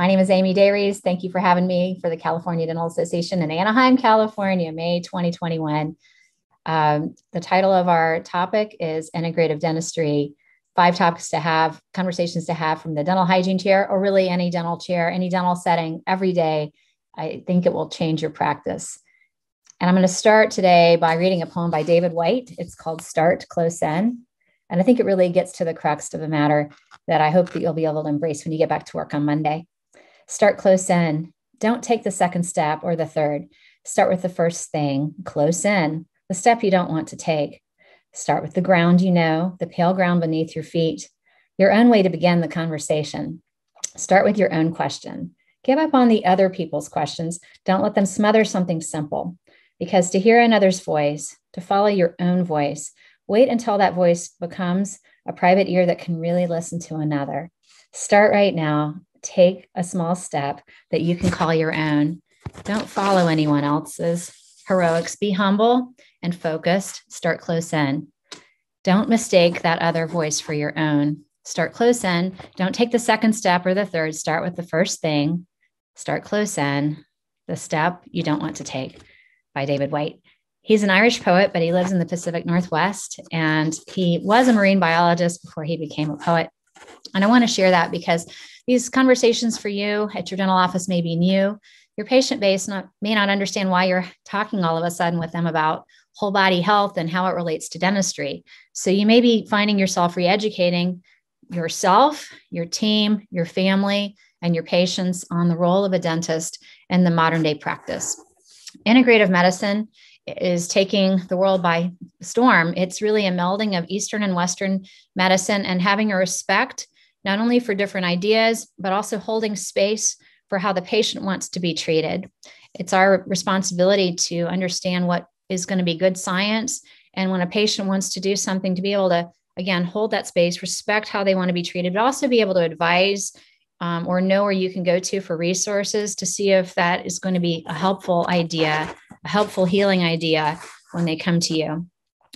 My name is Amy Dayries. Thank you for having me for the California Dental Association in Anaheim, California, May 2021. Um, the title of our topic is Integrative Dentistry Five Topics to Have, Conversations to Have from the Dental Hygiene Chair, or really any dental chair, any dental setting every day. I think it will change your practice. And I'm going to start today by reading a poem by David Whyte. It's called Start Close In. And I think it really gets to the crux of the matter that I hope that you'll be able to embrace when you get back to work on Monday. Start close in. Don't take the second step or the third. Start with the first thing, close in, the step you don't want to take. Start with the ground you know, the pale ground beneath your feet, your own way to begin the conversation. Start with your own question. Give up on the other people's questions. Don't let them smother something simple. Because to hear another's voice, to follow your own voice, wait until that voice becomes a private ear that can really listen to another. Start right now take a small step that you can call your own. Don't follow anyone else's heroics. Be humble and focused. Start close in. Don't mistake that other voice for your own. Start close in. Don't take the second step or the third. Start with the first thing. Start close in. The step you don't want to take by David Whyte. He's an Irish poet, but he lives in the Pacific Northwest and he was a marine biologist before he became a poet. And I want to share that because these conversations for you at your dental office may be new. Your patient base not, may not understand why you're talking all of a sudden with them about whole body health and how it relates to dentistry. So you may be finding yourself re educating yourself, your team, your family, and your patients on the role of a dentist in the modern day practice. Integrative medicine is taking the world by storm. It's really a melding of Eastern and Western medicine and having a respect not only for different ideas, but also holding space for how the patient wants to be treated. It's our responsibility to understand what is going to be good science. And when a patient wants to do something, to be able to, again, hold that space, respect how they want to be treated, but also be able to advise um, or know where you can go to for resources to see if that is going to be a helpful idea, a helpful healing idea when they come to you.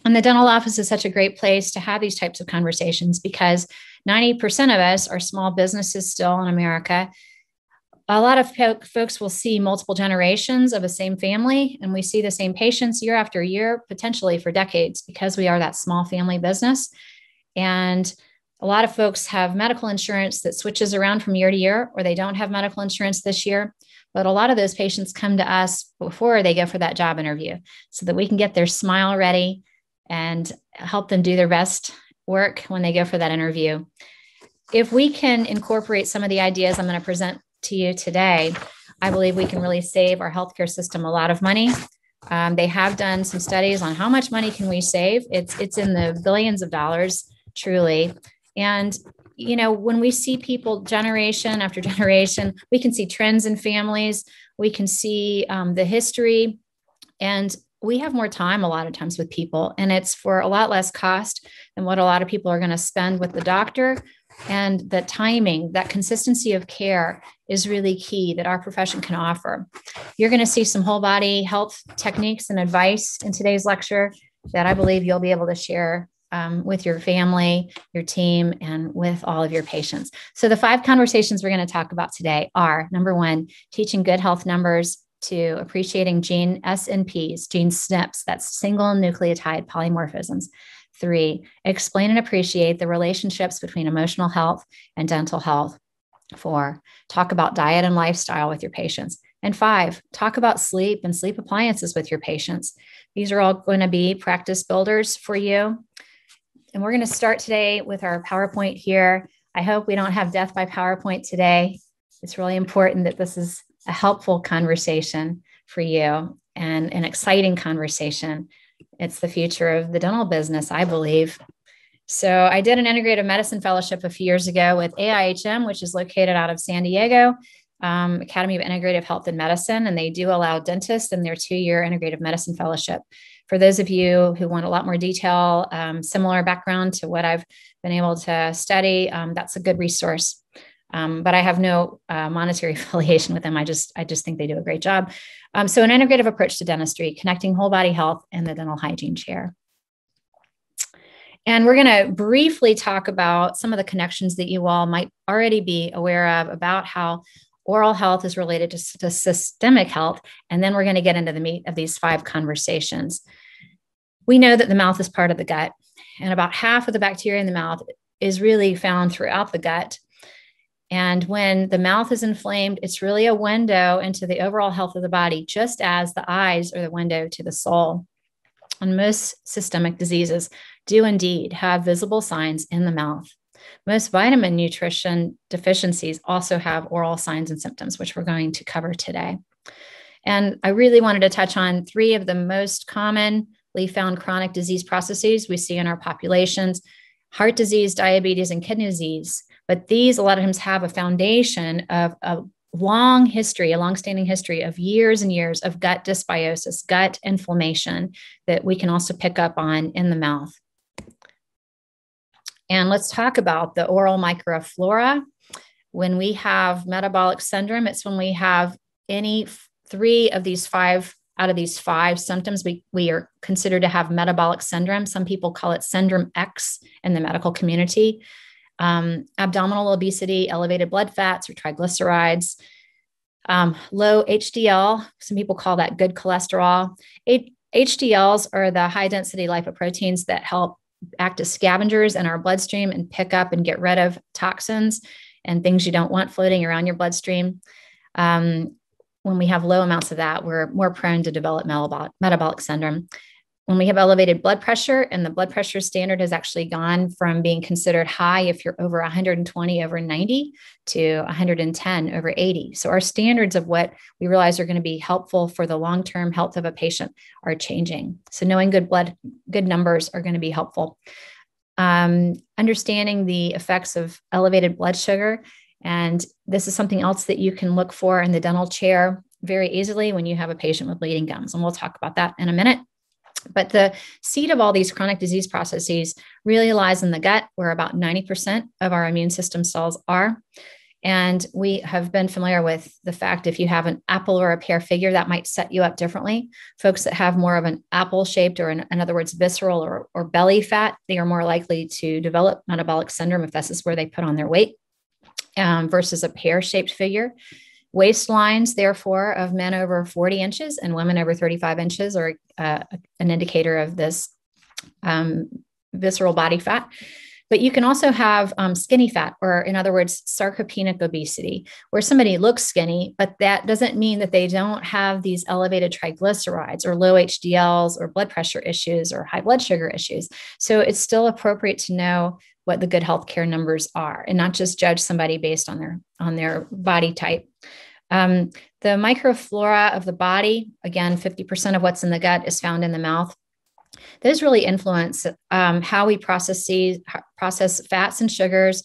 And the dental office is such a great place to have these types of conversations because 90% of us are small businesses still in America. A lot of po- folks will see multiple generations of the same family, and we see the same patients year after year, potentially for decades, because we are that small family business. And a lot of folks have medical insurance that switches around from year to year, or they don't have medical insurance this year. But a lot of those patients come to us before they go for that job interview so that we can get their smile ready and help them do their best work when they go for that interview. If we can incorporate some of the ideas I'm going to present to you today, I believe we can really save our healthcare system a lot of money. Um, they have done some studies on how much money can we save. It's it's in the billions of dollars, truly. And you know, when we see people generation after generation, we can see trends in families. We can see um, the history, and we have more time a lot of times with people and it's for a lot less cost than what a lot of people are going to spend with the doctor. And the timing that consistency of care is really key that our profession can offer. You're going to see some whole body health techniques and advice in today's lecture that i believe you'll be able to share um, with your family, your team, and with all of your patients. So, the five conversations we're going to talk about today are number one, teaching good health numbers to appreciating gene SNPs, gene SNPs, that's single nucleotide polymorphisms. Three, explain and appreciate the relationships between emotional health and dental health. Four, talk about diet and lifestyle with your patients. And five, talk about sleep and sleep appliances with your patients. These are all going to be practice builders for you. And we're going to start today with our PowerPoint here. I hope we don't have death by PowerPoint today. It's really important that this is a helpful conversation for you and an exciting conversation. It's the future of the dental business, I believe. So, I did an integrative medicine fellowship a few years ago with AIHM, which is located out of San Diego, um, Academy of Integrative Health and Medicine, and they do allow dentists in their two year integrative medicine fellowship. For those of you who want a lot more detail, um, similar background to what I've been able to study, um, that's a good resource. Um, but I have no uh, monetary affiliation with them. I just I just think they do a great job. Um, so an integrative approach to dentistry, connecting whole body health and the dental hygiene chair. And we're going to briefly talk about some of the connections that you all might already be aware of about how oral health is related to, to systemic health. And then we're going to get into the meat of these five conversations. We know that the mouth is part of the gut, and about half of the bacteria in the mouth is really found throughout the gut. And when the mouth is inflamed, it's really a window into the overall health of the body, just as the eyes are the window to the soul. And most systemic diseases do indeed have visible signs in the mouth. Most vitamin nutrition deficiencies also have oral signs and symptoms, which we're going to cover today. And I really wanted to touch on three of the most commonly found chronic disease processes we see in our populations heart disease, diabetes, and kidney disease. But these, a lot of times, have a foundation of a long history, a long-standing history of years and years of gut dysbiosis, gut inflammation that we can also pick up on in the mouth. And let's talk about the oral microflora. When we have metabolic syndrome, it's when we have any three of these five out of these five symptoms, we, we are considered to have metabolic syndrome. Some people call it syndrome X in the medical community. Um, abdominal obesity, elevated blood fats or triglycerides, um, low HDL, some people call that good cholesterol. HDLs are the high density lipoproteins that help act as scavengers in our bloodstream and pick up and get rid of toxins and things you don't want floating around your bloodstream. Um, when we have low amounts of that, we're more prone to develop metabolic syndrome. When we have elevated blood pressure, and the blood pressure standard has actually gone from being considered high if you're over 120 over 90 to 110 over 80. So, our standards of what we realize are going to be helpful for the long term health of a patient are changing. So, knowing good blood, good numbers are going to be helpful. Um, understanding the effects of elevated blood sugar and this is something else that you can look for in the dental chair very easily when you have a patient with bleeding gums. And we'll talk about that in a minute. But the seed of all these chronic disease processes really lies in the gut, where about 90% of our immune system cells are. And we have been familiar with the fact if you have an apple or a pear figure, that might set you up differently. Folks that have more of an apple shaped, or in, in, other words, visceral or, or belly fat, they are more likely to develop metabolic syndrome if this is where they put on their weight um, versus a pear shaped figure. Waistlines, therefore, of men over 40 inches and women over 35 inches are uh, an indicator of this um, visceral body fat. But you can also have um, skinny fat, or in other words, sarcopenic obesity, where somebody looks skinny, but that doesn't mean that they don't have these elevated triglycerides or low HDLs or blood pressure issues or high blood sugar issues. So it's still appropriate to know what the good healthcare numbers are and not just judge somebody based on their on their body type. Um, the microflora of the body again 50% of what's in the gut is found in the mouth. Those really influence um, how we process process fats and sugars.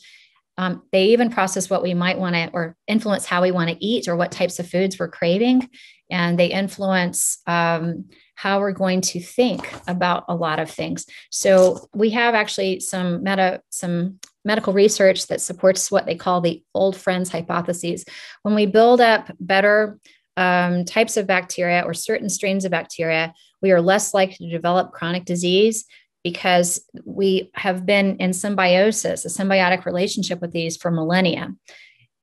Um, they even process what we might want to or influence how we want to eat or what types of foods we're craving. And they influence um, how we're going to think about a lot of things. So we have actually some meta some medical research that supports what they call the old friends hypotheses. When we build up better um, types of bacteria or certain strains of bacteria, we are less likely to develop chronic disease because we have been in symbiosis, a symbiotic relationship with these for millennia.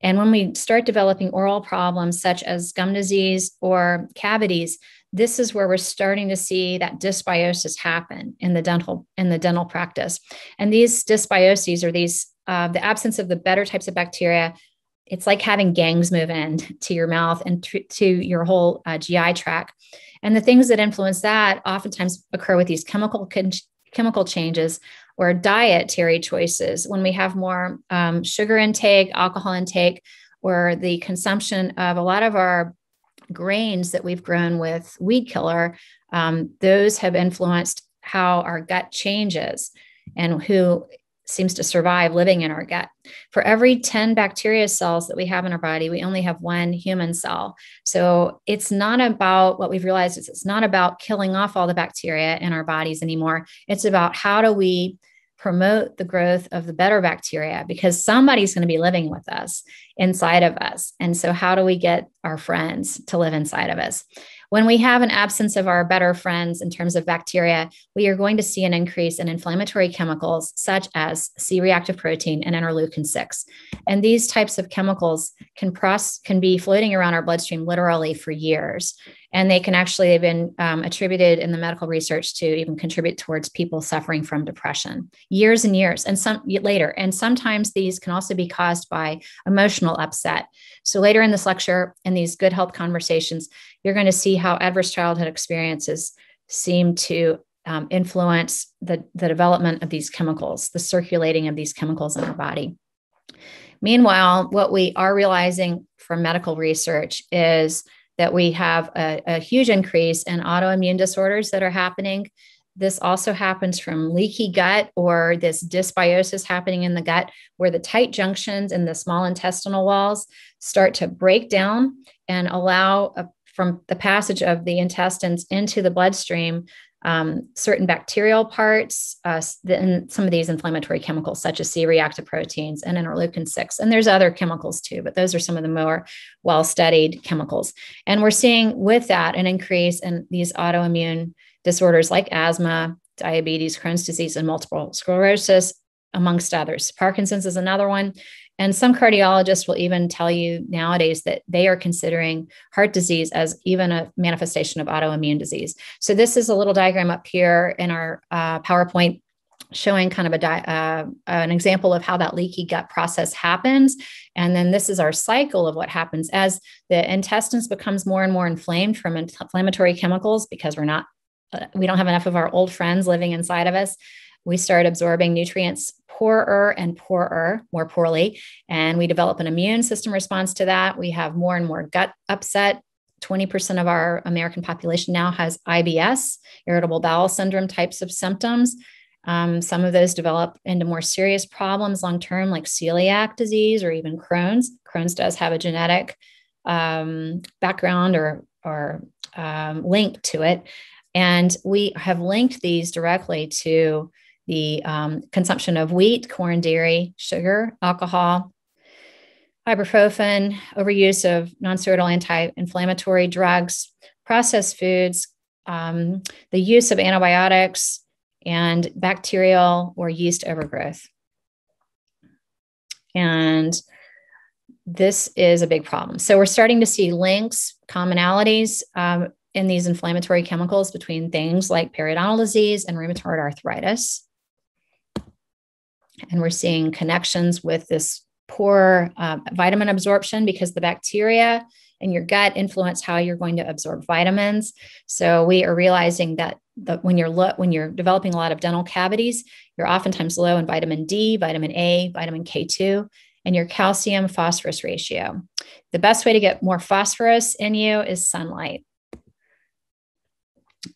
And when we start developing oral problems such as gum disease or cavities, this is where we're starting to see that dysbiosis happen in the dental in the dental practice. And these dysbioses are these uh, the absence of the better types of bacteria it's like having gangs move in to your mouth and to, your whole uh, gi tract. And the things that influence that oftentimes occur with these chemical con- chemical changes or dietary choices. When we have more um, sugar intake alcohol intake or the consumption of a lot of our grains that we've grown with weed killer, um, those have influenced how our gut changes and who seems to survive living in our gut. For every 10 bacteria cells that we have in our body, we only have one human cell. So it's not about what we've realized is it's not about killing off all the bacteria in our bodies anymore. It's about how do we promote the growth of the better bacteria because somebody's going to be living with us inside of us. And so, how do we get our friends to live inside of us? When we have an absence of our better friends in terms of bacteria, we are going to see an increase in inflammatory chemicals such as C reactive protein and interleukin 6. And these types of chemicals can, pros- can be floating around our bloodstream literally for years and they can actually have been um, attributed in the medical research to even contribute towards people suffering from depression years and years and some later. And sometimes these can also be caused by emotional upset. So later in this lecture in these good health conversations you're going to see how adverse childhood experiences seem to um, influence the, the development of these chemicals the circulating of these chemicals in our body. Meanwhile what we are realizing from medical research is that we have a, a huge increase in autoimmune disorders that are happening. This also happens from leaky gut or this dysbiosis happening in the gut, where the tight junctions in the small intestinal walls start to break down and allow a, from the passage of the intestines into the bloodstream um, certain bacterial parts, uh, and some of these inflammatory chemicals, such as C reactive proteins and interleukin 6. And there's other chemicals too, but those are some of the more well studied chemicals. And we're seeing with that an increase in these autoimmune disorders like asthma, diabetes, Crohn's disease, and multiple sclerosis, amongst others. Parkinson's is another one. And some cardiologists will even tell you nowadays that they are considering heart disease as even a manifestation of autoimmune disease. So, this is a little diagram up here in our uh, PowerPoint showing kind of a di- uh, an example of how that leaky gut process happens and then this is our cycle of what happens as the intestines becomes more and more inflamed from inflammatory chemicals because we're not uh, we don't have enough of our old friends living inside of us we start absorbing nutrients poorer and poorer, more poorly, and we develop an immune system response to that. We have more and more gut upset. 20% of our American population now has IBS, irritable bowel syndrome types of symptoms. Um, some of those develop into more serious problems long term, like celiac disease or even Crohn's. Crohn's does have a genetic um, background or, or um, link to it. And we have linked these directly to the um, consumption of wheat, corn, dairy, sugar, alcohol, ibuprofen, overuse of nonsteroidal anti-inflammatory drugs, processed foods, um, the use of antibiotics, and bacterial or yeast overgrowth. And this is a big problem. So we're starting to see links, commonalities um, in these inflammatory chemicals between things like periodontal disease and rheumatoid arthritis. And we're seeing connections with this poor uh, vitamin absorption because the bacteria in your gut influence how you're going to absorb vitamins. So we are realizing that the, when you're lo- when you're developing a lot of dental cavities, you're oftentimes low in vitamin D, vitamin A, vitamin K2, and your calcium phosphorus ratio. The best way to get more phosphorus in you is sunlight.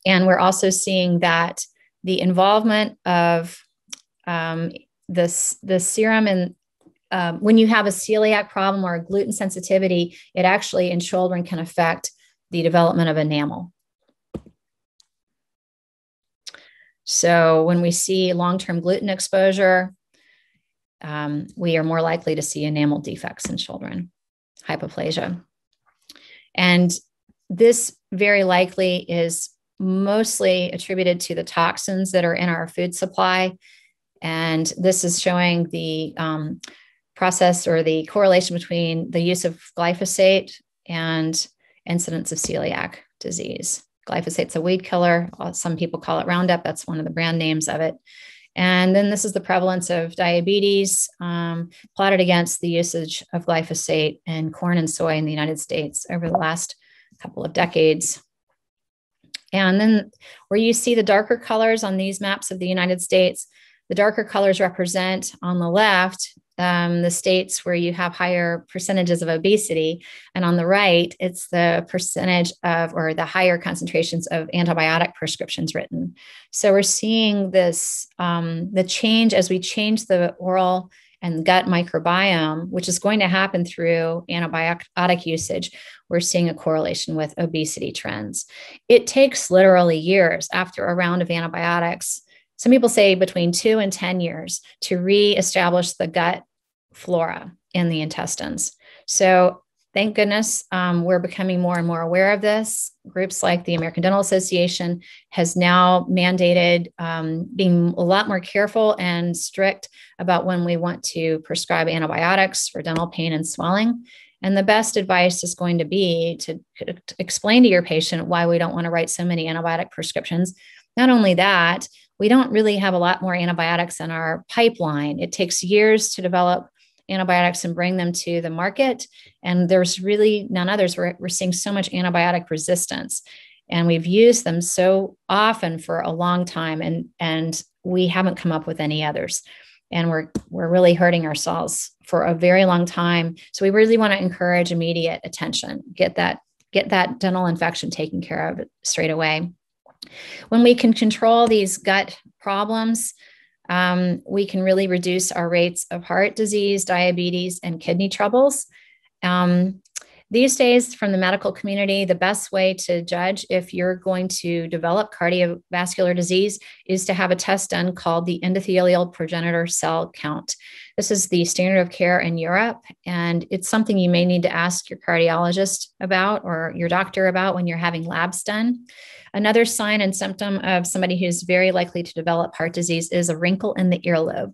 And we're also seeing that the involvement of um, this the serum and um, when you have a celiac problem or a gluten sensitivity, it actually in children can affect the development of enamel. So when we see long-term gluten exposure, um, we are more likely to see enamel defects in children, hypoplasia. And this very likely is mostly attributed to the toxins that are in our food supply and this is showing the um, process or the correlation between the use of glyphosate and incidence of celiac disease. Glyphosate's a weed killer. Uh, some people call it Roundup. That's one of the brand names of it. And then this is the prevalence of diabetes um, plotted against the usage of glyphosate in corn and soy in the United States over the last couple of decades. And then where you see the darker colors on these maps of the United States, the darker colors represent on the left um, the states where you have higher percentages of obesity. And on the right, it's the percentage of or the higher concentrations of antibiotic prescriptions written. So we're seeing this um, the change as we change the oral and gut microbiome, which is going to happen through antibiotic usage, we're seeing a correlation with obesity trends. It takes literally years after a round of antibiotics some people say between two and 10 years to reestablish the gut flora in the intestines. So thank goodness um, we're becoming more and more aware of this. Groups like the American Dental Association has now mandated um, being a lot more careful and strict about when we want to prescribe antibiotics for dental pain and swelling. And the best advice is going to be to, to explain to your patient why we don't want to write so many antibiotic prescriptions. Not only that, we don't really have a lot more antibiotics in our pipeline. It takes years to develop antibiotics and bring them to the market. And there's really none others. We're, we're seeing so much antibiotic resistance. And we've used them so often for a long time, and, and we haven't come up with any others. And we're, we're really hurting ourselves for a very long time. So we really want to encourage immediate attention, get that, get that dental infection taken care of straight away. When we can control these gut problems, um, we can really reduce our rates of heart disease, diabetes, and kidney troubles. Um, these days, from the medical community, the best way to judge if you're going to develop cardiovascular disease is to have a test done called the endothelial progenitor cell count. This is the standard of care in Europe, and it's something you may need to ask your cardiologist about or your doctor about when you're having labs done. Another sign and symptom of somebody who's very likely to develop heart disease is a wrinkle in the earlobe.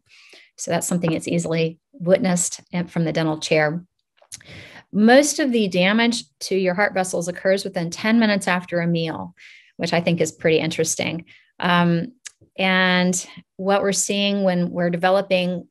So that's something that's easily witnessed from the dental chair. Most of the damage to your heart vessels occurs within 10 minutes after a meal, which I think is pretty interesting. Um, and what we're seeing when we're developing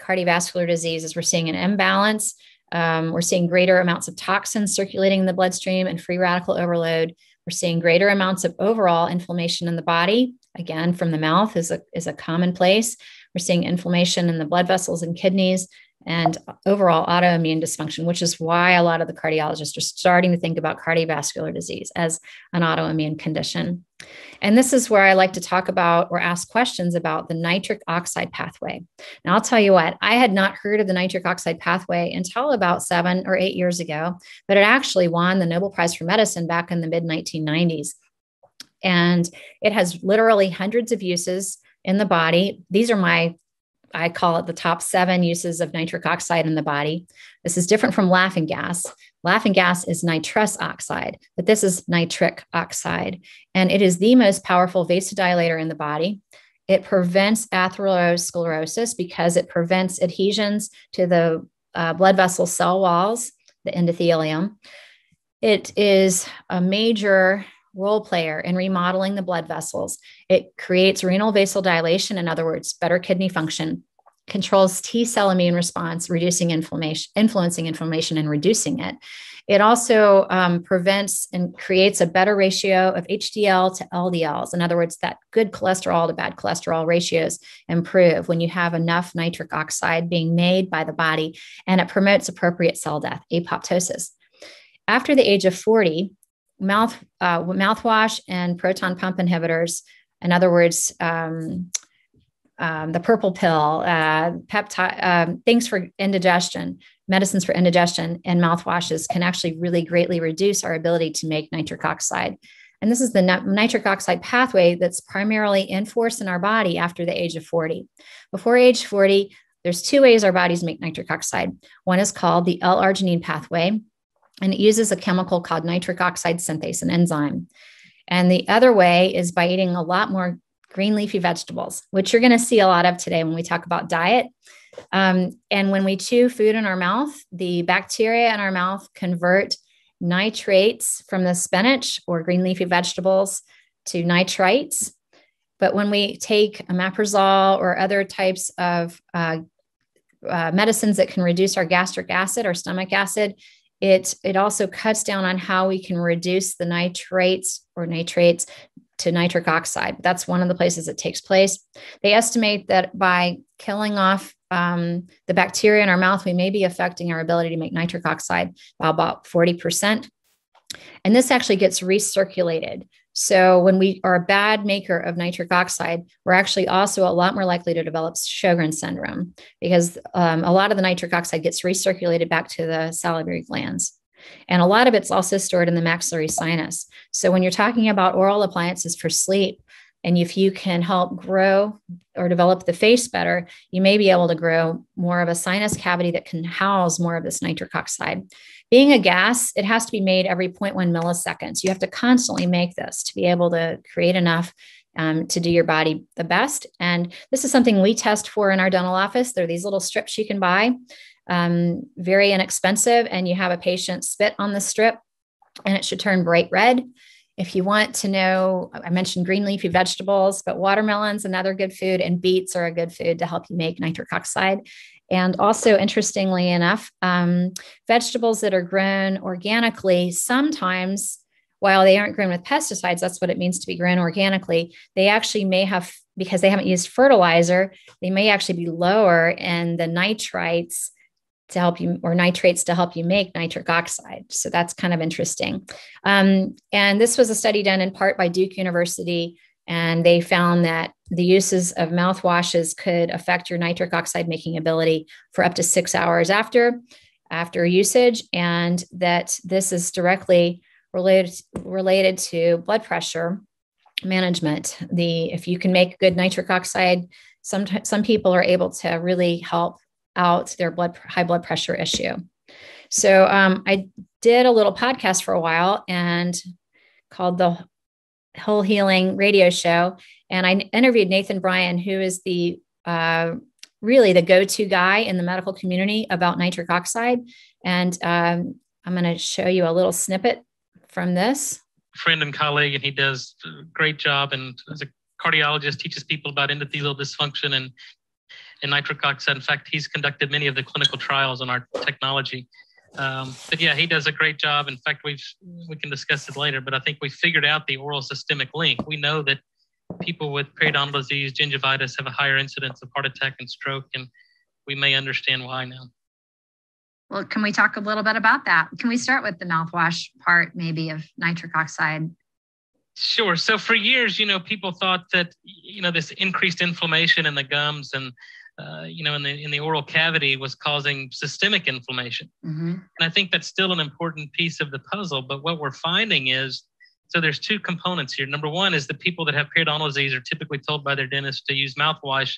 cardiovascular disease is we're seeing an imbalance. Um, we're seeing greater amounts of toxins circulating in the bloodstream and free radical overload. We're seeing greater amounts of overall inflammation in the body. Again, from the mouth is a, is a common place. We're seeing inflammation in the blood vessels and kidneys and overall autoimmune dysfunction, which is why a lot of the cardiologists are starting to think about cardiovascular disease as an autoimmune condition. And this is where I like to talk about or ask questions about the nitric oxide pathway. Now, I'll tell you what, I had not heard of the nitric oxide pathway until about seven or eight years ago, but it actually won the Nobel Prize for Medicine back in the mid 1990s. And it has literally hundreds of uses in the body. These are my I call it the top seven uses of nitric oxide in the body. This is different from laughing gas. Laughing gas is nitrous oxide, but this is nitric oxide. And it is the most powerful vasodilator in the body. It prevents atherosclerosis because it prevents adhesions to the uh, blood vessel cell walls, the endothelium. It is a major role player in remodeling the blood vessels. It creates renal vasodilation, in other words, better kidney function, controls T cell immune response, reducing inflammation, influencing inflammation and reducing it. It also um, prevents and creates a better ratio of HDL to LDLs. In other words, that good cholesterol to bad cholesterol ratios improve when you have enough nitric oxide being made by the body, and it promotes appropriate cell death, apoptosis. After the age of 40, mouth uh, mouthwash and proton pump inhibitors. In other words, um, um, the purple pill, uh, Pepcid, um, things for indigestion, medicines for indigestion, and mouthwashes can actually really greatly reduce our ability to make nitric oxide. And this is the nitric oxide pathway that's primarily in force in our body after the age of 40. Before age 40, there's two ways our bodies make nitric oxide. One is called the L-arginine pathway, and it uses a chemical called nitric oxide synthase, an enzyme. And the other way is by eating a lot more green leafy vegetables, which you're going to see a lot of today when we talk about diet. Um, and when we chew food in our mouth, the bacteria in our mouth convert nitrates from the spinach or green leafy vegetables to nitrites. But when we take omeprazole or other types of uh, uh, medicines that can reduce our gastric acid or stomach acid, it, it also cuts down on how we can reduce the nitrates or nitrates to nitric oxide. That's one of the places it takes place. They estimate that by killing off um, the bacteria in our mouth, we may be affecting our ability to make nitric oxide by about 40%. And this actually gets recirculated. So when we are a bad maker of nitric oxide, we're actually also a lot more likely to develop Sjogren syndrome because um, a lot of the nitric oxide gets recirculated back to the salivary glands. And a lot of it's also stored in the maxillary sinus. So when you're talking about oral appliances for sleep, And if you can help grow or develop the face better, you may be able to grow more of a sinus cavity that can house more of this nitric oxide. Being a gas, it has to be made every 0.1 milliseconds. You have to constantly make this to be able to create enough um, to do your body the best. And this is something we test for in our dental office. There are these little strips you can buy, um, very inexpensive, and you have a patient spit on the strip and it should turn bright red. If you want to know, I mentioned green leafy vegetables, but watermelons, another good food, and beets are a good food to help you make nitric oxide. And also, interestingly enough, um, vegetables that are grown organically sometimes, while they aren't grown with pesticides, that's what it means to be grown organically, they actually may have, because they haven't used fertilizer, they may actually be lower in the nitrites to help you or nitrates to help you make nitric oxide. So that's kind of interesting. Um, and this was a study done in part by Duke University, and they found that the uses of mouthwashes could affect your nitric oxide making ability for up to six hours after after usage, and that this is directly related related to blood pressure management. The if you can make good nitric oxide, some some people are able to really help out their blood high blood pressure issue. So um, I did a little podcast for a while and called the Whole Healing Radio Show, and I interviewed Nathan Bryan, who is the uh, really the go-to guy in the medical community about nitric oxide. And um, I'm going to show you a little snippet from this. Friend and colleague, and he does a great job. And as a cardiologist, teaches people about endothelial dysfunction and in nitric oxide. In fact, he's conducted many of the clinical trials on our technology. Um, but yeah, he does a great job. In fact, we've we can discuss it later. But I think we figured out the oral systemic link. We know that people with periodontal disease, gingivitis, have a higher incidence of heart attack and stroke, and we may understand why now. Well, can we talk a little bit about that? Can we start with the mouthwash part, maybe of nitric oxide? Sure. So for years, you know, people thought that you know this increased inflammation in the gums and uh, you know, in the in the oral cavity was causing systemic inflammation. Mm-hmm. And I think that's still an important piece of the puzzle. But what we're finding is, so there's two components here. Number one is the people that have periodontal disease are typically told by their dentist to use mouthwash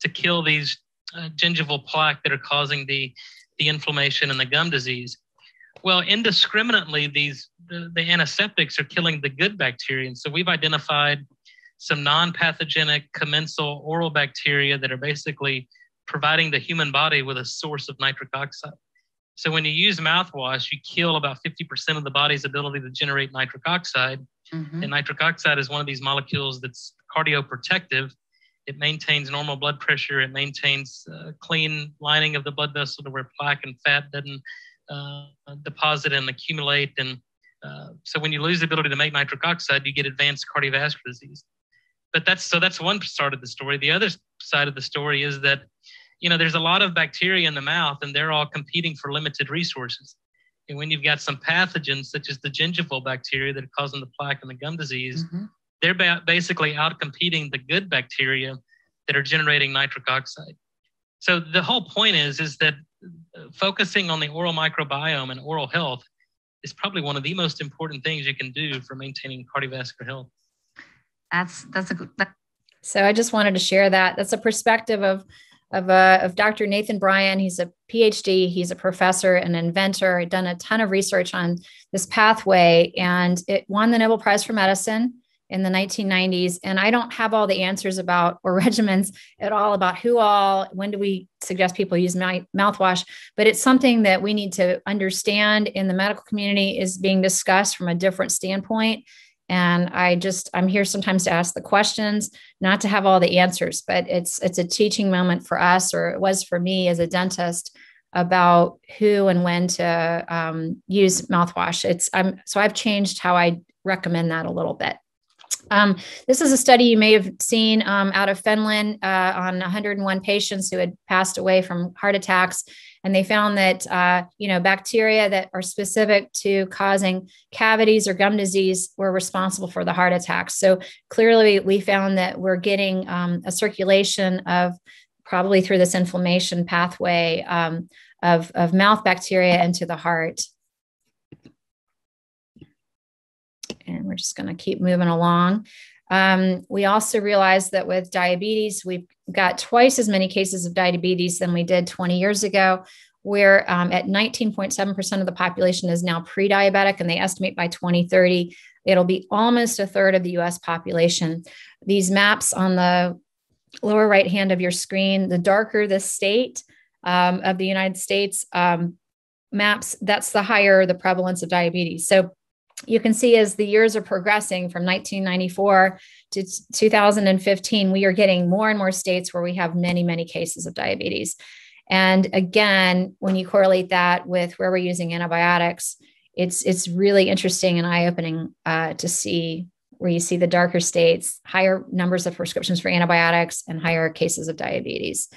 to kill these uh, gingival plaque that are causing the the inflammation and the gum disease. Well, indiscriminately, these the, the antiseptics are killing the good bacteria. And so we've identified some non-pathogenic commensal oral bacteria that are basically providing the human body with a source of nitric oxide. So when you use mouthwash, you kill about 50% of the body's ability to generate nitric oxide. Mm-hmm. And nitric oxide is one of these molecules that's cardioprotective. It maintains normal blood pressure. It maintains uh, clean lining of the blood vessel to where plaque and fat doesn't uh, deposit and accumulate. And uh, so when you lose the ability to make nitric oxide, you get advanced cardiovascular disease but that's so that's one side of the story. The other side of the story is that you know there's a lot of bacteria in the mouth, and they're all competing for limited resources. And when you've got some pathogens such as the gingival bacteria that are causing the plaque and the gum disease, mm-hmm. they're ba- basically out competing the good bacteria that are generating nitric oxide. So the whole point is is that uh, focusing on the oral microbiome and oral health is probably one of the most important things you can do for maintaining cardiovascular health that's that's a so i just wanted to share that. That's a perspective of of, uh, of dr nathan bryan. He's a phd he's a professor and inventor. Done a ton of research on this pathway and it won the nobel prize for medicine in the 1990s and i don't have all the answers about or regimens at all about who all when do we suggest people use my, mouthwash but it's something that we need to understand in the medical community is being discussed from a different standpoint and i just i'm here sometimes to ask the questions not to have all the answers but it's it's a teaching moment for us or it was for me as a dentist about who and when to um, use mouthwash. It's i'm so i've changed how i recommend that a little bit um, this is a study you may have seen um, out of Finland uh, on 101 patients who had passed away from heart attacks and they found that uh, you know bacteria that are specific to causing cavities or gum disease were responsible for the heart attacks. So clearly, we found that we're getting um, a circulation of probably through this inflammation pathway um, of, of mouth bacteria into the heart. And we're just going to keep moving along. Um, we also realized that with diabetes, we've got twice as many cases of diabetes than we did 20 years ago. Where um, at 19.7% of the population is now pre diabetic, and they estimate by 2030 it'll be almost a third of the US population. These maps on the lower right hand of your screen, the darker the state um, of the United States um, maps, that's the higher the prevalence of diabetes. So you can see as the years are progressing from 1994 to 2015, we are getting more and more states where we have many, many cases of diabetes. And again, when you correlate that with where we're using antibiotics, it's it's really interesting and eye-opening uh, to see where you see the darker states, higher numbers of prescriptions for antibiotics, and higher cases of diabetes.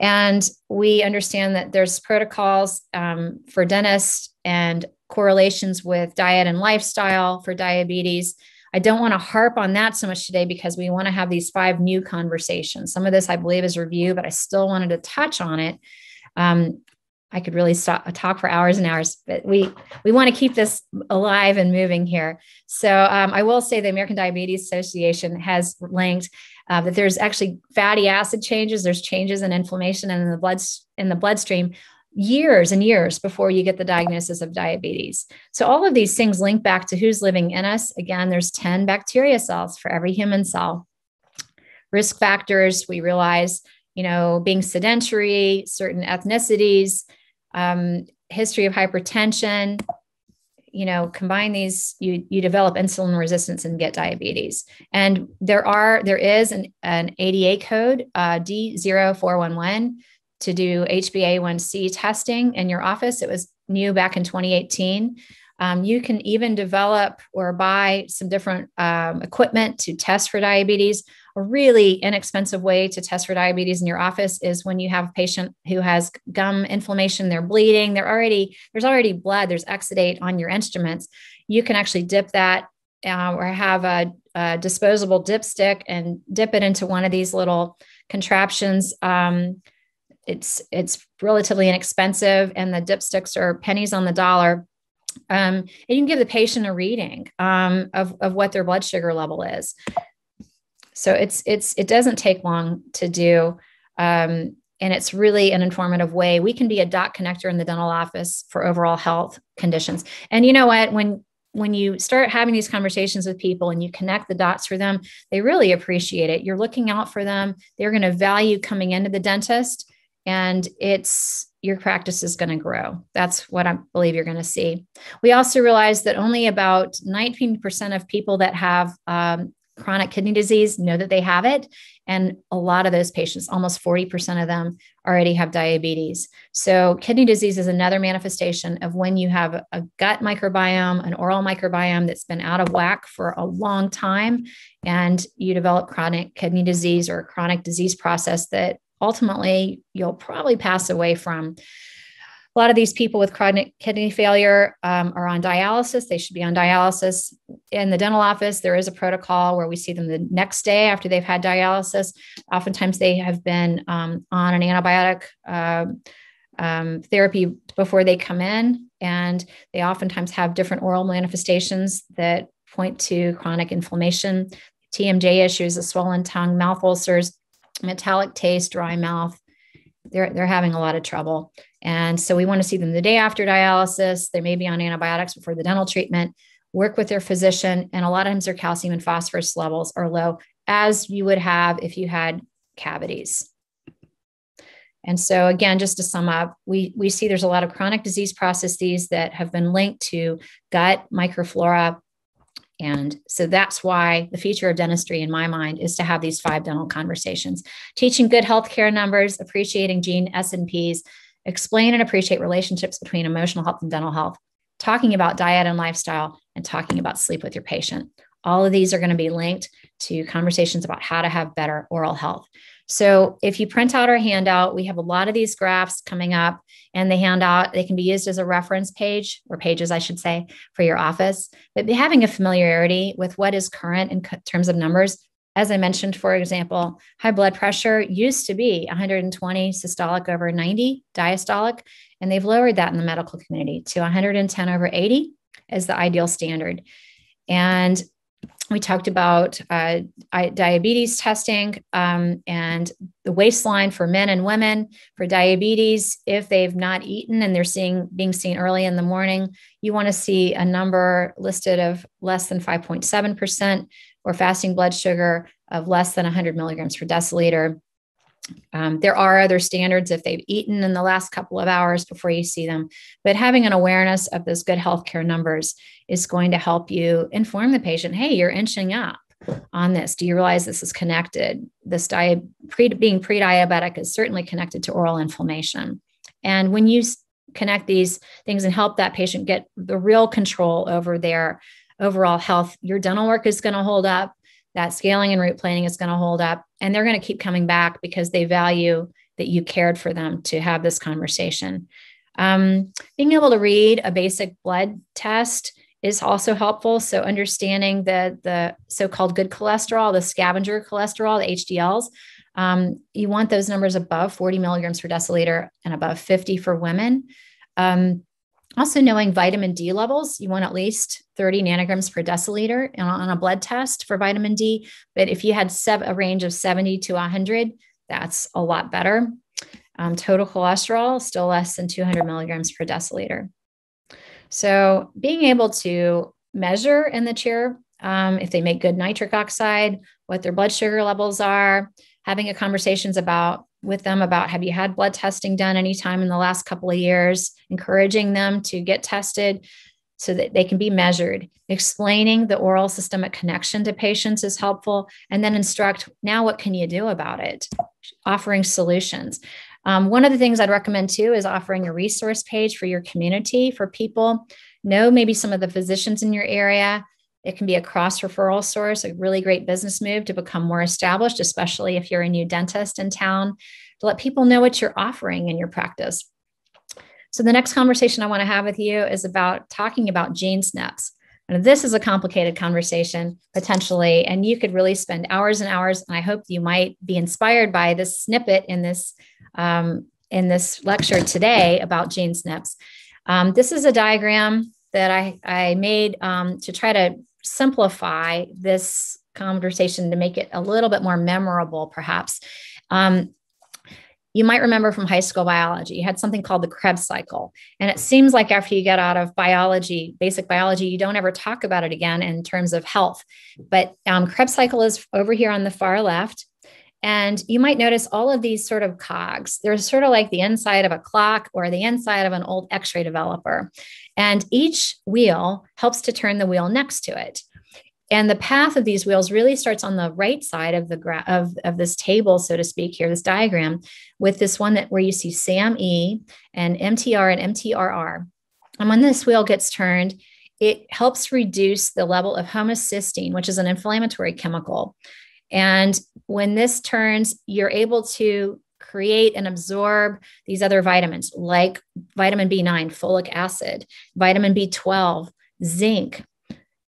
And we understand that there's protocols um, for dentists and correlations with diet and lifestyle for diabetes. I don't want to harp on that so much today because we want to have these five new conversations. Some of this I believe is review, but I still wanted to touch on it. Um, I could really stop, talk for hours and hours, but we we want to keep this alive and moving here. So um, I will say the American Diabetes Association has linked uh, that there's actually fatty acid changes, there's changes in inflammation and in the blood in the bloodstream years and years before you get the diagnosis of diabetes. So all of these things link back to who's living in us. Again, there's 10 bacteria cells for every human cell. Risk factors, we realize, you know, being sedentary, certain ethnicities, um, history of hypertension, you know combine these you you develop insulin resistance and get diabetes and there are there is an, an ada code uh, d0411 to do hba1c testing in your office it was new back in 2018 um, you can even develop or buy some different um, equipment to test for diabetes a really inexpensive way to test for diabetes in your office is when you have a patient who has gum inflammation, they're bleeding, they're already, there's already blood, there's exudate on your instruments. You can actually dip that uh, or have a, a, disposable dipstick and dip it into one of these little contraptions. Um, it's it's relatively inexpensive, and the dipsticks are pennies on the dollar. Um, and you can give the patient a reading um, of, of what their blood sugar level is. So it's it's it doesn't take long to do. Um, and it's really an informative way. We can be a dot connector in the dental office for overall health conditions. And you know what? When when you start having these conversations with people and you connect the dots for them, they really appreciate it. You're looking out for them. They're going to value coming into the dentist, and it's your practice is going to grow. That's what I believe you're going to see. We also realize that only about 19% of people that have um, chronic kidney disease know that they have it. And a lot of those patients, almost 40% of them, already have diabetes. So, kidney disease is another manifestation of when you have a gut microbiome, an oral microbiome that's been out of whack for a long time, and you develop chronic kidney disease or a chronic disease process that ultimately you'll probably pass away from a lot of these people with chronic kidney failure um, are on dialysis. They should be on dialysis. In the dental office, there is a protocol where we see them the next day after they've had dialysis. Oftentimes, they have been um, on an antibiotic uh, um, therapy before they come in, and they oftentimes have different oral manifestations that point to chronic inflammation, TMJ issues, a swollen tongue, mouth ulcers, metallic taste, dry mouth. They're, they're having a lot of trouble. And so we want to see them the day after dialysis. They may be on antibiotics before the dental treatment, work with their physician. And a lot of times their calcium and phosphorus levels are low, as you would have if you had cavities. And so, again, just to sum up, we, we see there's a lot of chronic disease processes that have been linked to gut microflora. And so that's why the future of dentistry, in my mind, is to have these five dental conversations, teaching good healthcare numbers, appreciating gene SNPs, explain and appreciate relationships between emotional health and dental health, talking about diet and lifestyle, and talking about sleep with your patient. All of these are going to be linked to conversations about how to have better oral health. So, if you print out our handout, we have a lot of these graphs coming up, and the handout they can be used as a reference page or pages, I should say, for your office. But having a familiarity with what is current in terms of numbers as I mentioned, for example, high blood pressure used to be 120 systolic over 90 diastolic, and they've lowered that in the medical community to 110 over 80 as the ideal standard. And we talked about uh, diabetes testing um, and the waistline for men and women for diabetes. If they've not eaten and they're seeing being seen early in the morning, you want to see a number listed of less than 5.7% or fasting blood sugar of less than 100 milligrams per deciliter. Um, there are other standards if they've eaten in the last couple of hours before you see them, but having an awareness of those good healthcare numbers is going to help you inform the patient hey, you're inching up on this. Do you realize this is connected? This diet, pre, being pre diabetic is certainly connected to oral inflammation. And when you connect these things and help that patient get the real control over their overall health, your dental work is going to hold up that scaling and root planing is going to hold up and they're going to keep coming back because they value that you cared for them to have this conversation. Um, being able to read a basic blood test is also helpful. So understanding the the so-called good cholesterol the scavenger cholesterol the hdls um, you want those numbers above 40 milligrams per deciliter and above 50 for women. Um, also, knowing vitamin D levels, you want at least 30 nanograms per deciliter on a blood test for vitamin D. But if you had a range of 70 to 100, that's a lot better. Um, total cholesterol, still less than 200 milligrams per deciliter. So, being able to measure in the chair um, if they make good nitric oxide, what their blood sugar levels are, having a conversations about with them about have you had blood testing done anytime in the last couple of years, encouraging them to get tested so that they can be measured. Explaining the oral systemic connection to patients is helpful. And then instruct now, what can you do about it? Offering solutions. Um, one of the things I'd recommend too is offering a resource page for your community for people. Know maybe some of the physicians in your area it can be a cross referral source, a really great business move to become more established, especially if you're a new dentist in town, to let people know what you're offering in your practice. So, the next conversation I want to have with you is about talking about gene SNPs. And this is a complicated conversation potentially, and you could really spend hours and hours. And I hope you might be inspired by this snippet in this um, in this lecture today about gene SNPs. Um, this is a diagram that I, I made um, to try to simplify this conversation to make it a little bit more memorable, perhaps. Um, you might remember from high school biology, you had something called the Krebs cycle. And it seems like after you get out of biology, basic biology, you don't ever talk about it again in terms of health. But um, Krebs cycle is over here on the far left. And you might notice all of these sort of cogs. They're sort of like the inside of a clock or the inside of an old x ray developer. And each wheel helps to turn the wheel next to it. And the path of these wheels really starts on the right side of the gra- of, of this table, so to speak, here, this diagram, with this one that where you see SAMe and MTR and MTRR. And when this wheel gets turned, it helps reduce the level of homocysteine, which is an inflammatory chemical. And when this turns, you're able to create and absorb these other vitamins like vitamin B9, folic acid, vitamin B12, zinc,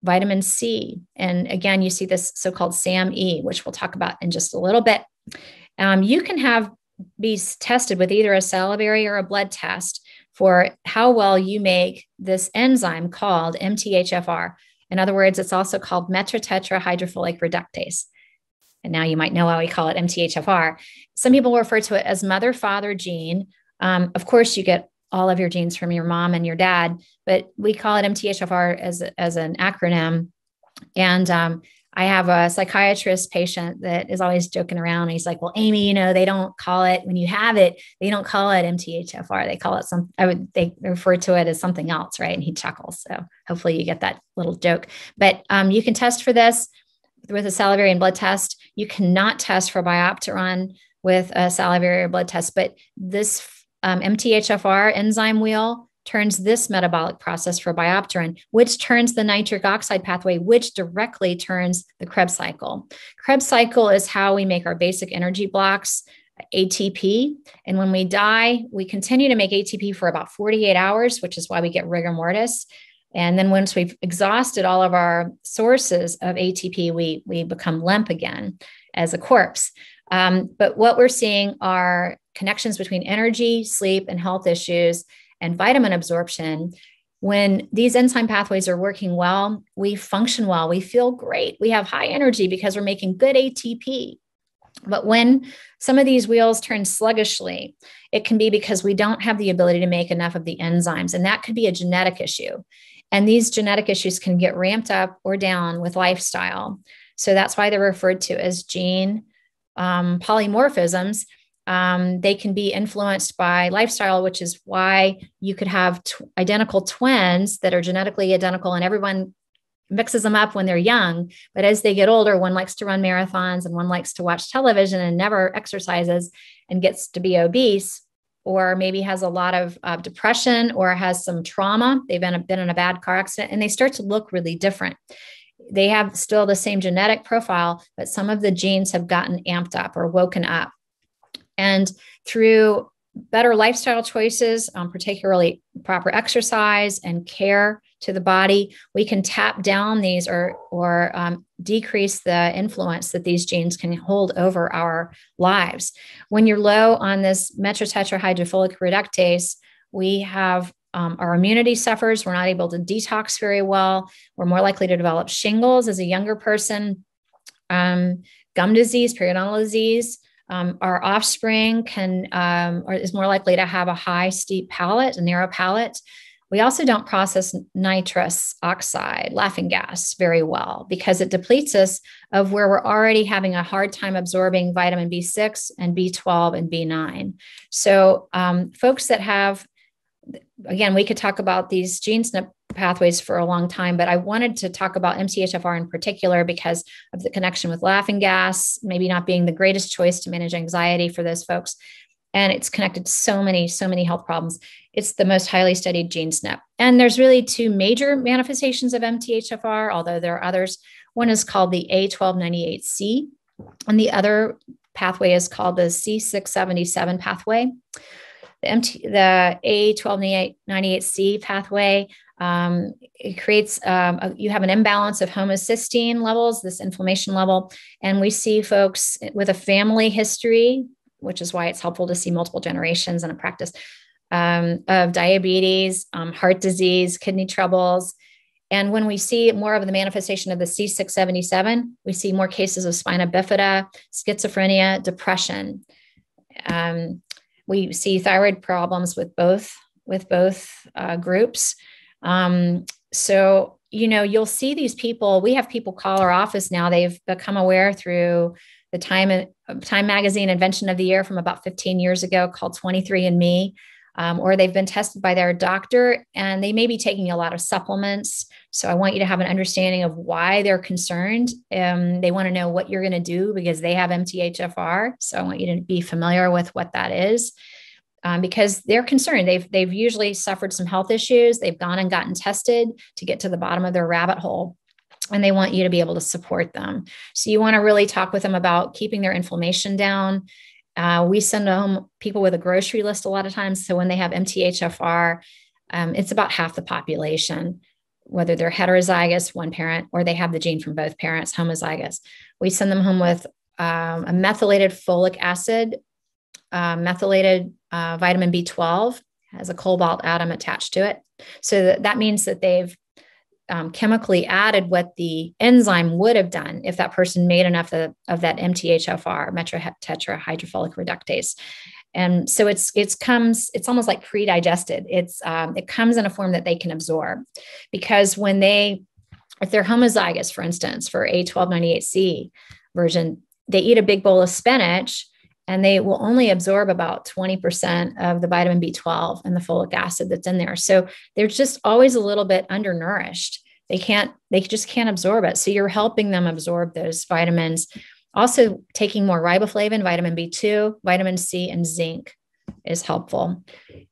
vitamin C. And again, you see this so called SAMe, which we'll talk about in just a little bit. Um, you can have be tested with either a salivary or a blood test for how well you make this enzyme called MTHFR. In other words, it's also called metrotetrahydrofolate reductase and now you might know why we call it MTHFR. Some people refer to it as mother father gene. Um, of course, you get all of your genes from your mom and your dad, but we call it MTHFR as, as an acronym. And um, I have a psychiatrist patient that is always joking around. He's like, "Well, Amy, you know, they don't call it when you have it. They don't call it MTHFR. They call it some. I would they refer to it as something else, right?" And he chuckles. So hopefully you get that little joke. But um, you can test for this with a salivary and blood test. You cannot test for biopterin with a salivary or blood test, but this um, MTHFR enzyme wheel turns this metabolic process for biopterin, which turns the nitric oxide pathway, which directly turns the Krebs cycle. Krebs cycle is how we make our basic energy blocks. ATP. And when we die, we continue to make ATP for about 48 hours, which is why we get rigor mortis. And then once we've exhausted all of our sources of ATP, we, we become limp again as a corpse. Um, but what we're seeing are connections between energy, sleep, and health issues and vitamin absorption when these enzyme pathways are working well, we function well, we feel great, we have high energy because we're making good ATP. But when some of these wheels turn sluggishly, it can be because we don't have the ability to make enough of the enzymes, and that could be a genetic issue. And these genetic issues can get ramped up or down with lifestyle. So that's why they're referred to as gene um, polymorphisms um, they can be influenced by lifestyle, which is why you could have identical twins that are genetically identical and everyone mixes them up when they're young. But as they get older, one likes to run marathons and one likes to watch television and never exercises and gets to be obese, or maybe has a lot of uh, depression or has some trauma. They've been, been in a bad car accident and they start to look really different. They have still the same genetic profile, but some of the genes have gotten amped up or woken up. And through better lifestyle choices, um, particularly proper exercise and care to the body, we can tap down these or, or um, decrease the influence that these genes can hold over our lives. When you're low on this metrotetrahydrofolate reductase, we have um, our immunity suffers. We're not able to detox very well. We're more likely to develop shingles as a younger person, um, gum disease, periodontal disease, um, our offspring can um, or is more likely to have a high steep palate, a narrow palate. We also don't process nitrous oxide, laughing gas, very well because it depletes us of where we're already having a hard time absorbing vitamin B6 and B12 and B9. So, um, folks that have, again, we could talk about these gene SNP pathways for a long time, but I wanted to talk about MTHFR in particular because of the connection with laughing gas, maybe not being the greatest choice to manage anxiety for those folks. And it's connected to so many, so many health problems. It's the most highly studied gene SNP. And there's really two major manifestations of MTHFR, although there are others. One is called the A1298C, and the other pathway is called the C677 pathway. The, MT, the A1298C pathway um, it creates, um, a, you have an imbalance of homocysteine levels, this inflammation level. And we see folks with a family history, which is why it's helpful to see multiple generations in a practice um, of diabetes, um, heart disease, kidney troubles. And when we see more of the manifestation of the C677, we see more cases of spina bifida, schizophrenia, depression. Um, we see thyroid problems with both with both uh, groups. Um, so, you know, you'll see these people. We have people call our office now. They've become aware through the Time Time Magazine Invention of the Year from about 15 years ago called 23andMe. Um, or they've been tested by their doctor and they may be taking a lot of supplements. So I want you to have an understanding of why they're concerned. Um, they want to know what you're going to do because they have MTHFR. So I want you to be familiar with what that is um, because they're concerned. They've they've usually suffered some health issues. They've gone and gotten tested to get to the bottom of their rabbit hole. And they want you to be able to support them. So you want to really talk with them about keeping their inflammation down. Uh, we send home people with a grocery list a lot of times. So when they have MTHFR, um, it's about half the population, whether they're heterozygous, one parent, or they have the gene from both parents, homozygous. We send them home with um, a methylated folic acid, uh, methylated uh, vitamin B12 has a cobalt atom attached to it. So that, that means that they've um, chemically added what the enzyme would have done if that person made enough of, of that MTHFR, metrotetrahydrofolate reductase. And so it's it's comes it's almost like pre-digested. It's um, it comes in a form that they can absorb, because when they if they're homozygous, for instance, for A1298C version, they eat a big bowl of spinach and they will only absorb about 20% of the vitamin B12 and the folic acid that's in there. So they're just always a little bit undernourished. They can't, they just can't absorb it. So you're helping them absorb those vitamins. Also, taking more riboflavin, vitamin B2, vitamin C, and zinc is helpful.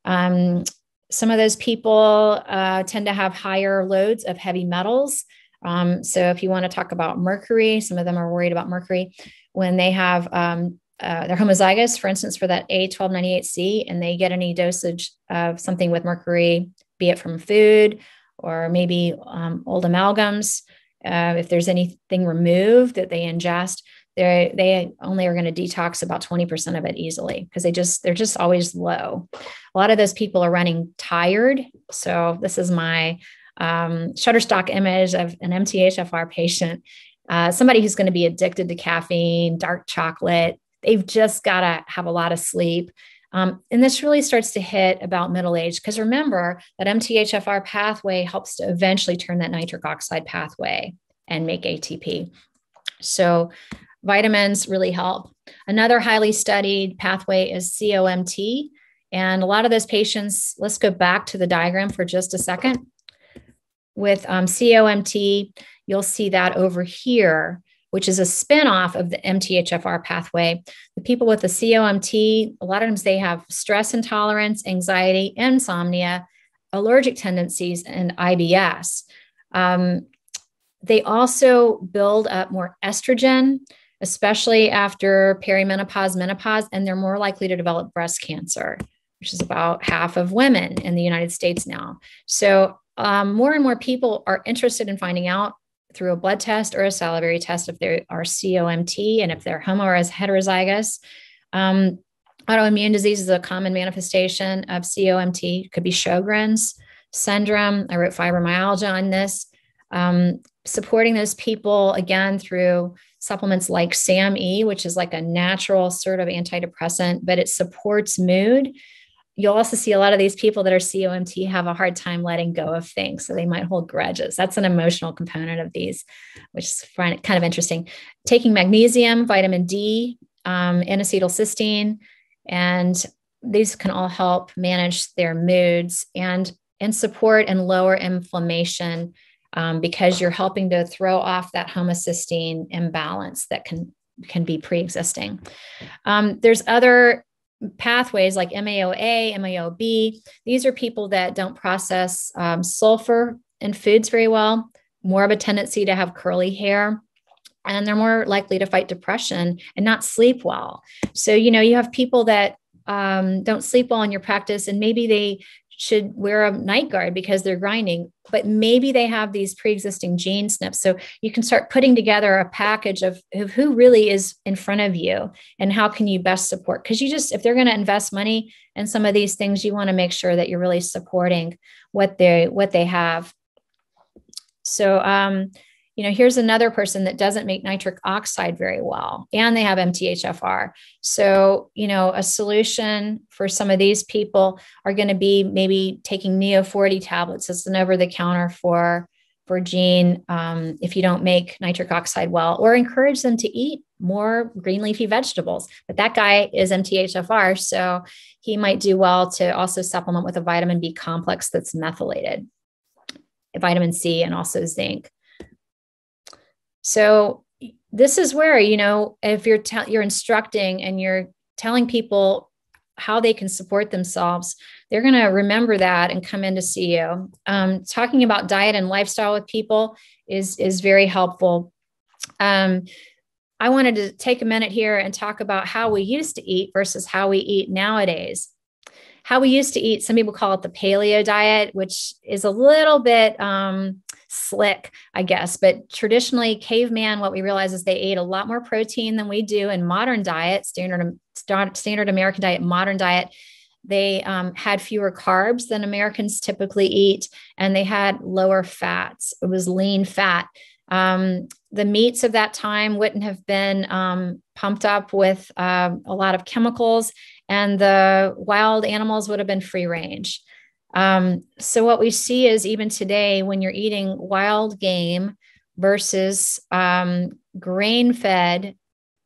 Um, some of those people uh, tend to have higher loads of heavy metals. Um, so, if you want to talk about mercury, some of them are worried about mercury when they have um, uh, they're homozygous, for instance, for that A1298C, and they get any dosage of something with mercury, be it from food or maybe um, old amalgams. Uh, if there's anything removed that they ingest, they they only are going to detox about 20% of it easily because they just they're just always low. A lot of those people are running tired. So this is my um, Shutterstock image of an MTHFR patient, uh, somebody who's going to be addicted to caffeine, dark chocolate. They've just got to have a lot of sleep. Um, and this really starts to hit about middle age because remember that MTHFR pathway helps to eventually turn that nitric oxide pathway and make ATP. So vitamins really help. Another highly studied pathway is COMT. And a lot of those patients, let's go back to the diagram for just a second. With um, COMT, you'll see that over here which is a spinoff of the MTHFR pathway. The people with the COMT, a lot of times they have stress intolerance, anxiety, insomnia, allergic tendencies, and IBS. Um, they also build up more estrogen, especially after perimenopause, menopause, and they're more likely to develop breast cancer, which is about half of women in the United States now. So, um, more and more people are interested in finding out through a blood test or a salivary test if they are COMT and if they're homo or heterozygous. Um, autoimmune disease is a common manifestation of COMT. It could be Sjogren's syndrome. I wrote fibromyalgia on this. Um, supporting those people again through supplements like SAMe, which is like a natural sort of antidepressant, but it supports mood you'll also see a lot of these people that are COMT have a hard time letting go of things. So they might hold grudges. That's an emotional component of these, which is kind of interesting. Taking magnesium, vitamin D, um, N-acetylcysteine, and these can all help manage their moods and, and support and lower inflammation um, because you're helping to throw off that homocysteine imbalance that can can be pre-existing. Um, there's other pathways like MAOA, MAOB. These are people that don't process um, sulfur in foods very well, more of a tendency to have curly hair. And they're more likely to fight depression and not sleep well. So, you know, you have people that um, don't sleep well in your practice, and maybe they should wear a night guard because they're grinding, but maybe they have these pre-existing gene SNPs. So you can start putting together a package of, of who really is in front of you and how can you best support. Because you just, if they're going to invest money in some of these things, you want to make sure that you're really supporting what they what they have. So um, you know, here's another person that doesn't make nitric oxide very well and they have MTHFR. So, you know, a solution for some of these people are going to be maybe taking Neo 40 tablets as an over the counter for for gene um, if you don't make nitric oxide well, or encourage them to eat more green leafy vegetables. But that guy is MTHFR, so he might do well to also supplement with a vitamin B complex that's methylated, vitamin C, and also zinc. So this is where you know if you're te- you're instructing and you're telling people how they can support themselves they're going to remember that and come in to see you. Um, talking about diet and lifestyle with people is is very helpful. Um, i wanted to take a minute here and talk about how we used to eat versus how we eat nowadays. How we used to eat some people call it the paleo diet which is a little bit um, slick, I guess. But traditionally, caveman, what we realize is they ate a lot more protein than we do in modern diet, standard standard American diet, modern diet. They um, had fewer carbs than Americans typically eat, and they had lower fats. It was lean fat. Um, the meats of that time wouldn't have been um, pumped up with uh, a lot of chemicals, and the wild animals would have been free range. Um, so what we see is even today, when you're eating wild game versus um, grain-fed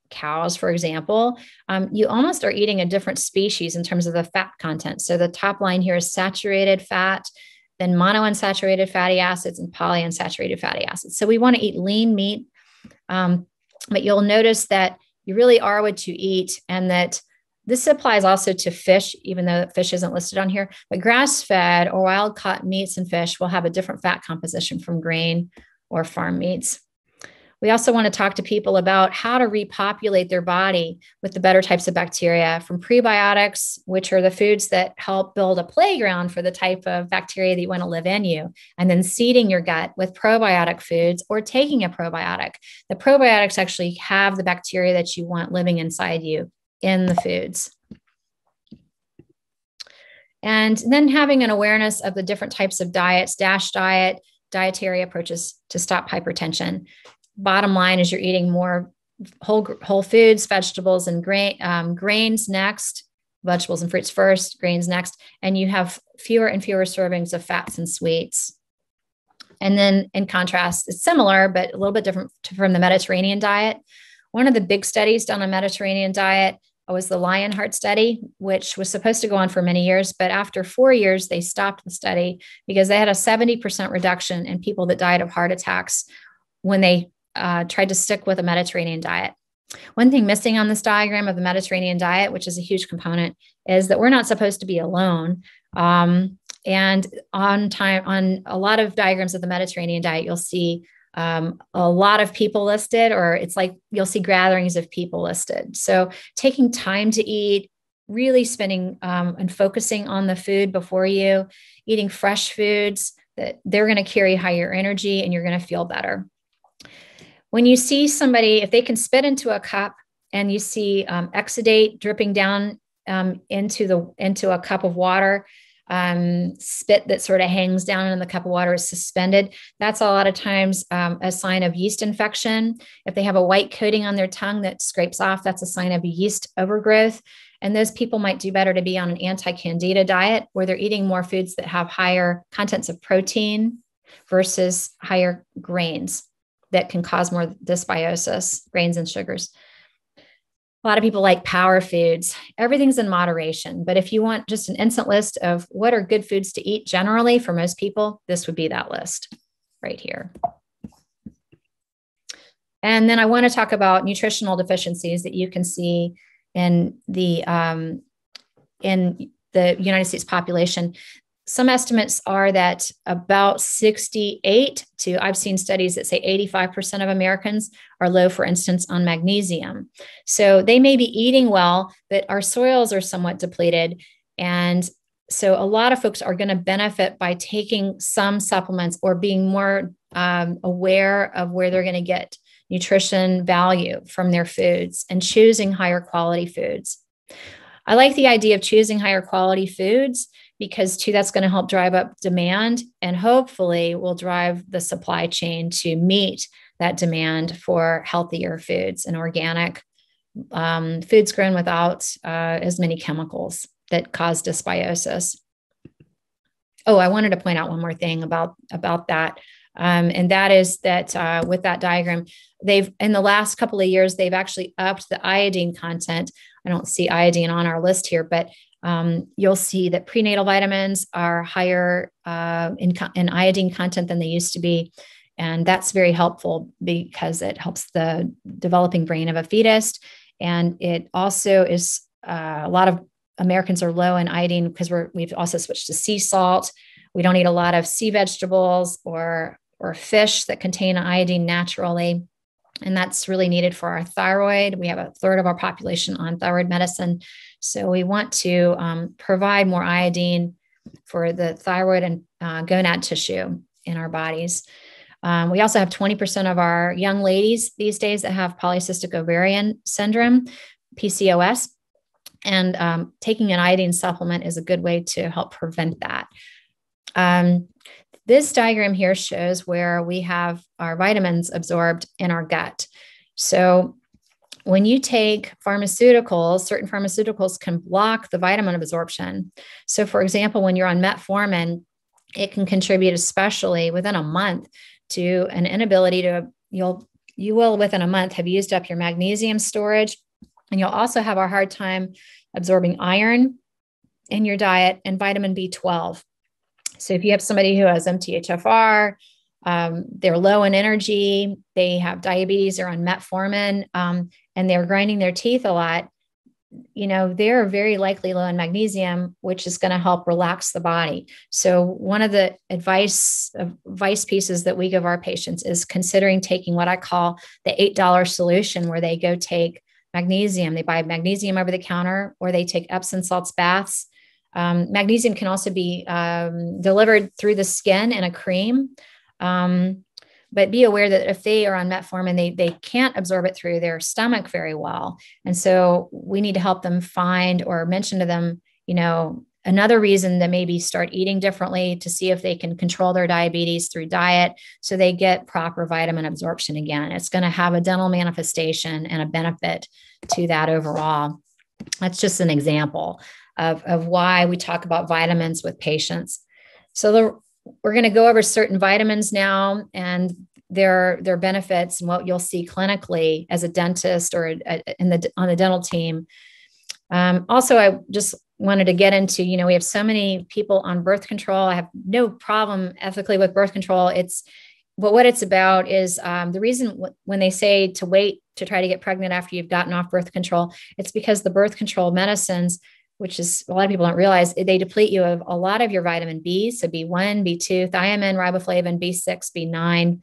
cows, for example, um, you almost are eating a different species in terms of the fat content. So the top line here is saturated fat, then monounsaturated fatty acids and polyunsaturated fatty acids. So we want to eat lean meat, um, but you'll notice that you really are what you eat, and that this applies also to fish, even though fish isn't listed on here. But grass fed or wild caught meats and fish will have a different fat composition from grain or farm meats. We also want to talk to people about how to repopulate their body with the better types of bacteria from prebiotics, which are the foods that help build a playground for the type of bacteria that you want to live in you, and then seeding your gut with probiotic foods or taking a probiotic. The probiotics actually have the bacteria that you want living inside you in the foods. And then having an awareness of the different types of diets, DASH diet, dietary approaches to stop hypertension bottom line is you're eating more whole whole foods, vegetables, and grain um, grains next, vegetables and fruits first, grains next, and you have fewer and fewer servings of fats and sweets. And then, in contrast, it's similar but a little bit different from the Mediterranean diet. One of the big studies done on Mediterranean diet was the Lyon Heart study, which was supposed to go on for many years. But after four years, they stopped the study because they had a 70% reduction in people that died of heart attacks when they uh, tried to stick with a Mediterranean diet. One thing missing on this diagram of the Mediterranean diet, which is a huge component, is that we're not supposed to be alone. Um, and on time, on a lot of diagrams of the Mediterranean diet, you'll see um, a lot of people listed, or it's like you'll see gatherings of people listed. So taking time to eat, really spending um, and focusing on the food before you, eating fresh foods that they're going to carry higher energy and you're going to feel better when you see somebody, if they can spit into a cup and you see um, exudate dripping down um, into the into a cup of water, um, spit that sort of hangs down in the cup of water is suspended. That's a lot of times um, a sign of yeast infection. If they have a white coating on their tongue that scrapes off, that's a sign of yeast overgrowth. And those people might do better to be on an anti candida diet where they're eating more foods that have higher contents of protein versus higher grains that can cause more dysbiosis, grains and sugars. A lot of people like power foods. Everything's in moderation. But if you want just an instant list of what are good foods to eat generally for most people, this would be that list right here. And then I want to talk about nutritional deficiencies that you can see in the um, in the United States population some estimates are that about 68 to I've seen studies that say 85% of Americans are low, for instance, on magnesium. So they may be eating well, but our soils are somewhat depleted. And so a lot of folks are going to benefit by taking some supplements or being more um, aware of where they're going to get nutrition value from their foods and choosing higher quality foods. I like the idea of choosing higher quality foods because two that's going to help drive up demand and hopefully will drive the supply chain to meet that demand for healthier foods and organic um, foods grown without uh, as many chemicals that cause dysbiosis. Oh i wanted to point out one more thing about about that. Um, and that is that uh, with that diagram they've in the last couple of years they've actually upped the iodine content. I don't see iodine on our list here but um, you'll see that prenatal vitamins are higher uh, in, in iodine content than they used to be. And that's very helpful because it helps the developing brain of a fetus. And it also is uh, a lot of Americans are low in iodine because we're, we've also switched to sea salt. We don't eat a lot of sea vegetables or, or fish that contain iodine naturally. And that's really needed for our thyroid. We have a third of our population on thyroid medicine. So we want to um, provide more iodine for the thyroid and uh, gonad tissue in our bodies. Um, we also have 20% of our young ladies these days that have polycystic ovarian syndrome, PCOS. And um, taking an iodine supplement is a good way to help prevent that. Um, this diagram here shows where we have our vitamins absorbed in our gut. So when you take pharmaceuticals, certain pharmaceuticals can block the vitamin absorption. So, for example, when you're on metformin, it can contribute, especially within a month, to an inability to you'll you will within a month have used up your magnesium storage, and you'll also have a hard time absorbing iron in your diet and vitamin B12. So, if you have somebody who has MTHFR, um, they're low in energy, they have diabetes, they're on metformin, um, and they're grinding their teeth a lot, you know, they're very likely low in magnesium, which is going to help relax the body. So, one of the advice advice pieces that we give our patients is considering taking what I call the $8 solution, where they go take magnesium. They buy magnesium over the counter, or they take Epsom salts baths. Um, magnesium can also be um, delivered through the skin in a cream. Um, but be aware that if they are on metformin, they they can't absorb it through their stomach very well, and so we need to help them find or mention to them, you know, another reason to maybe start eating differently to see if they can control their diabetes through diet, so they get proper vitamin absorption again. It's going to have a dental manifestation and a benefit to that overall. That's just an example of, of why we talk about vitamins with patients. So the we're going to go over certain vitamins now and their their benefits and what you'll see clinically as a dentist or a, in the on the dental team. Um, also, I just wanted to get into you know we have so many people on birth control. I have no problem ethically with birth control. It's but what it's about is um, the reason w- when they say to wait to try to get pregnant after you've gotten off birth control, it's because the birth control medicines which is a lot of people don't realize they deplete you of a lot of your vitamin B. So B1, B2, thiamine, riboflavin, B6, B9,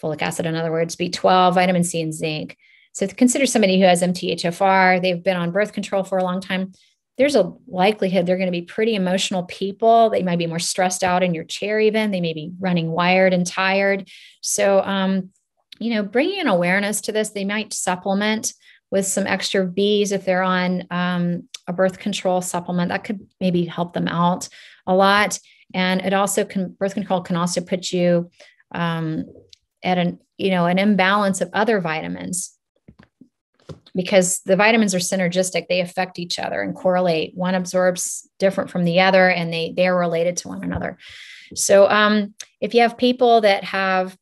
folic acid, in other words, B12, vitamin C, and zinc. So consider somebody who has MTHFR, they've been on birth control for a long time. There's a likelihood they're going to be pretty emotional people. They might be more stressed out in your chair, even. They may be running wired and tired. So, um, you know, bringing an awareness to this, they might supplement with some extra Bs if they're on um, a birth control supplement that could maybe help them out a lot. And it also can birth control can also put you um, at an you know an imbalance of other vitamins. Because the vitamins are synergistic they affect each other and correlate. One absorbs different from the other and they they are related to one another. So um, if you have people that have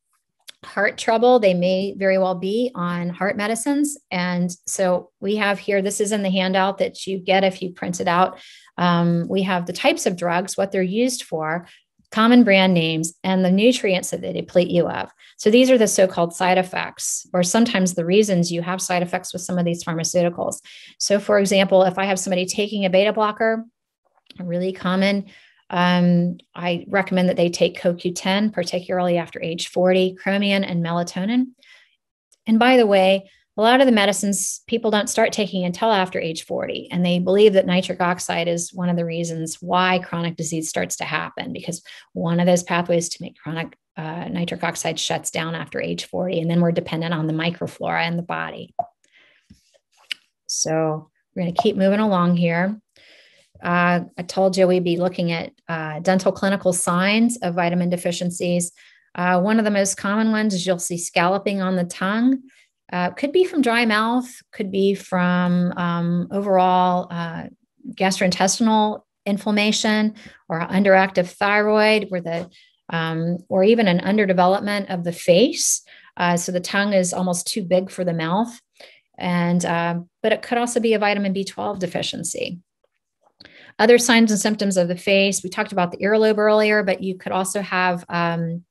heart trouble, they may very well be on heart medicines. And so we have here, this is in the handout that you get if you print it out. Um, we have the types of drugs, what they're used for, common brand names, and the nutrients that they deplete you of. So these are the so called side effects, or sometimes the reasons you have side effects with some of these pharmaceuticals. So, for example, if I have somebody taking a beta blocker, a really common um, I recommend that they take CoQ10, particularly after age 40, chromium and melatonin. And by the way, a lot of the medicines people don't start taking until after age 40. And they believe that nitric oxide is one of the reasons why chronic disease starts to happen, because one of those pathways to make chronic uh, nitric oxide shuts down after age 40. And then we're dependent on the microflora in the body. So we're going to keep moving along here. Uh, I told you we'd be looking at uh, dental clinical signs of vitamin deficiencies. Uh, one of the most common ones is you'll see scalloping on the tongue. Uh, could be from dry mouth, could be from um, overall uh, gastrointestinal inflammation or underactive thyroid, where the um, or even an underdevelopment of the face. Uh, so the tongue is almost too big for the mouth, and but it could also be a vitamin B12 deficiency. Other signs and symptoms of the face, we talked about the earlobe earlier, but you could also have um,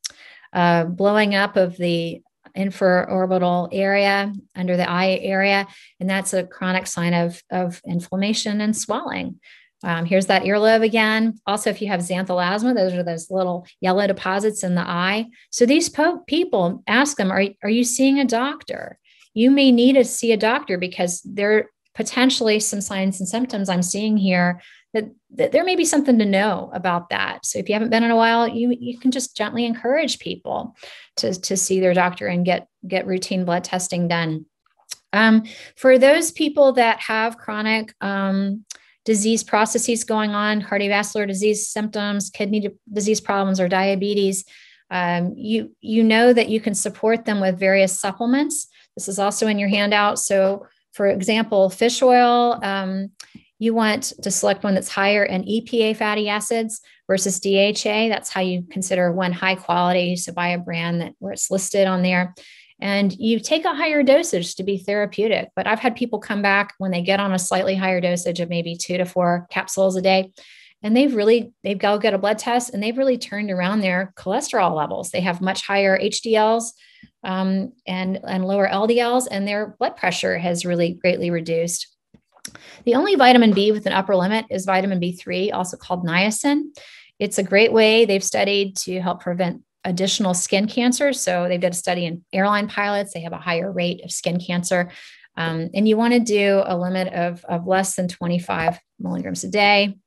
uh, blowing up of the infraorbital area under the eye area, and that's a chronic sign of, of inflammation and swelling. Um, here's that earlobe again. Also, if you have xanthelasma, those are those little yellow deposits in the eye. So these po- people ask them, are, are you seeing a doctor? You may need to see a doctor because there are potentially some signs and symptoms I'm seeing here that, that there may be something to know about that. So if you haven't been in a while, you you can just gently encourage people to, to see their doctor and get get routine blood testing done. Um, for those people that have chronic um, disease processes going on, cardiovascular disease symptoms, kidney disease problems, or diabetes, um, you you know that you can support them with various supplements. This is also in your handout. So, for example, fish oil um, you want to select one that's higher in EPA fatty acids versus DHA. That's how you consider one high quality. So buy a brand that where it's listed on there. And you take a higher dosage to be therapeutic. But I've had people come back when they get on a slightly higher dosage of maybe two to four capsules a day. And they've really, they've go get a blood test and they've really turned around their cholesterol levels. They have much higher HDLs um, and, and lower LDLs, and their blood pressure has really greatly reduced. The only vitamin B with an upper limit is vitamin B3, also called niacin. It's a great way they've studied to help prevent additional skin cancer. So they did a study in airline pilots. They have a higher rate of skin cancer. Um, and you want to do a limit of, of less than 25 milligrams a day.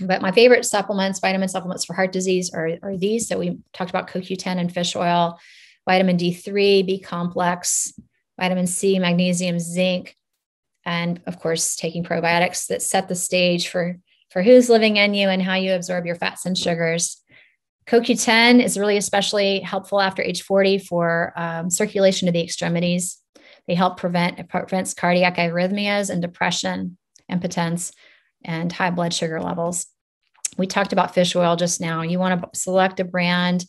But my favorite supplements, vitamin supplements for heart disease, are, are these. So we talked about CoQ10 and fish oil, vitamin D3, B complex, vitamin C, magnesium, zinc, and of course, taking probiotics that set the stage for, for who's living in you and how you absorb your fats and sugars. CoQ10 is really especially helpful after age 40 for um, circulation to the extremities. They help prevent it prevents cardiac arrhythmias and depression, impotence, and high blood sugar levels. We talked about fish oil just now. You want to select a brand,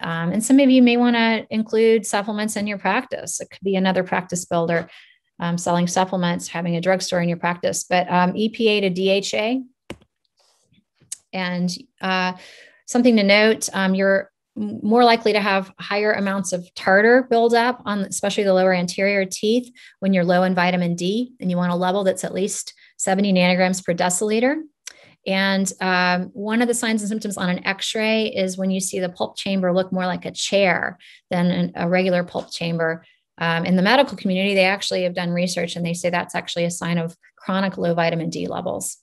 um, and some of you may want to include supplements in your practice. It could be another practice builder um, selling supplements, having a drugstore in your practice, but um, EPA to DHA. And uh, something to note um, you're more likely to have higher amounts of tartar buildup on especially the lower anterior teeth when you're low in vitamin D, and you want a level that's at least 70 nanograms per deciliter. And um, one of the signs and symptoms on an x ray is when you see the pulp chamber look more like a chair than an, a regular pulp chamber. Um, in the medical community, they actually have done research and they say that's actually a sign of chronic low vitamin D levels.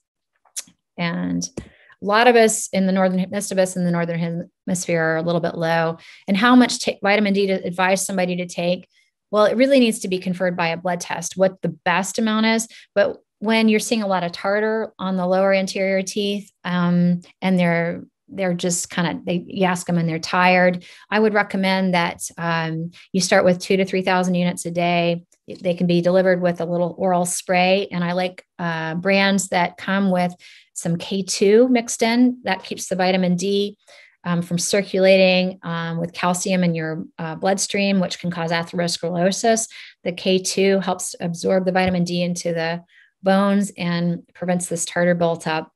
And a lot of us in the northern most of us in the northern hemisphere are a little bit low. And how much t- vitamin d to advise somebody to take? Well it really needs to be conferred by a blood test what the best amount is. But when you're seeing a lot of tartar on the lower anterior teeth um, and they're they're just kind of they you ask them and they're tired i would recommend that um, you start with two to three thousand units a day they can be delivered with a little oral spray and i like uh, brands that come with some K2 mixed in. That keeps the vitamin D um, from circulating um, with calcium in your uh, bloodstream, which can cause atherosclerosis. The K2 helps absorb the vitamin D into the bones and prevents this tartar buildup.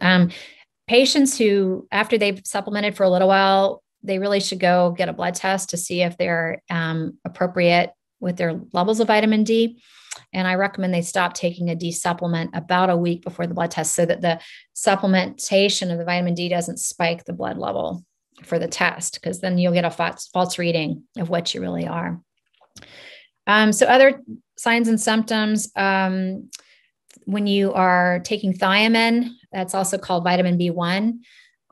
Um, patients who, after they've supplemented for a little while, they really should go get a blood test to see if they're um, appropriate with their levels of vitamin D. And I recommend they stop taking a D supplement about a week before the blood test so that the supplementation of the vitamin D doesn't spike the blood level for the test, because then you'll get a false, false reading of what you really are. Um, so, other signs and symptoms um, when you are taking thiamine, that's also called vitamin B1.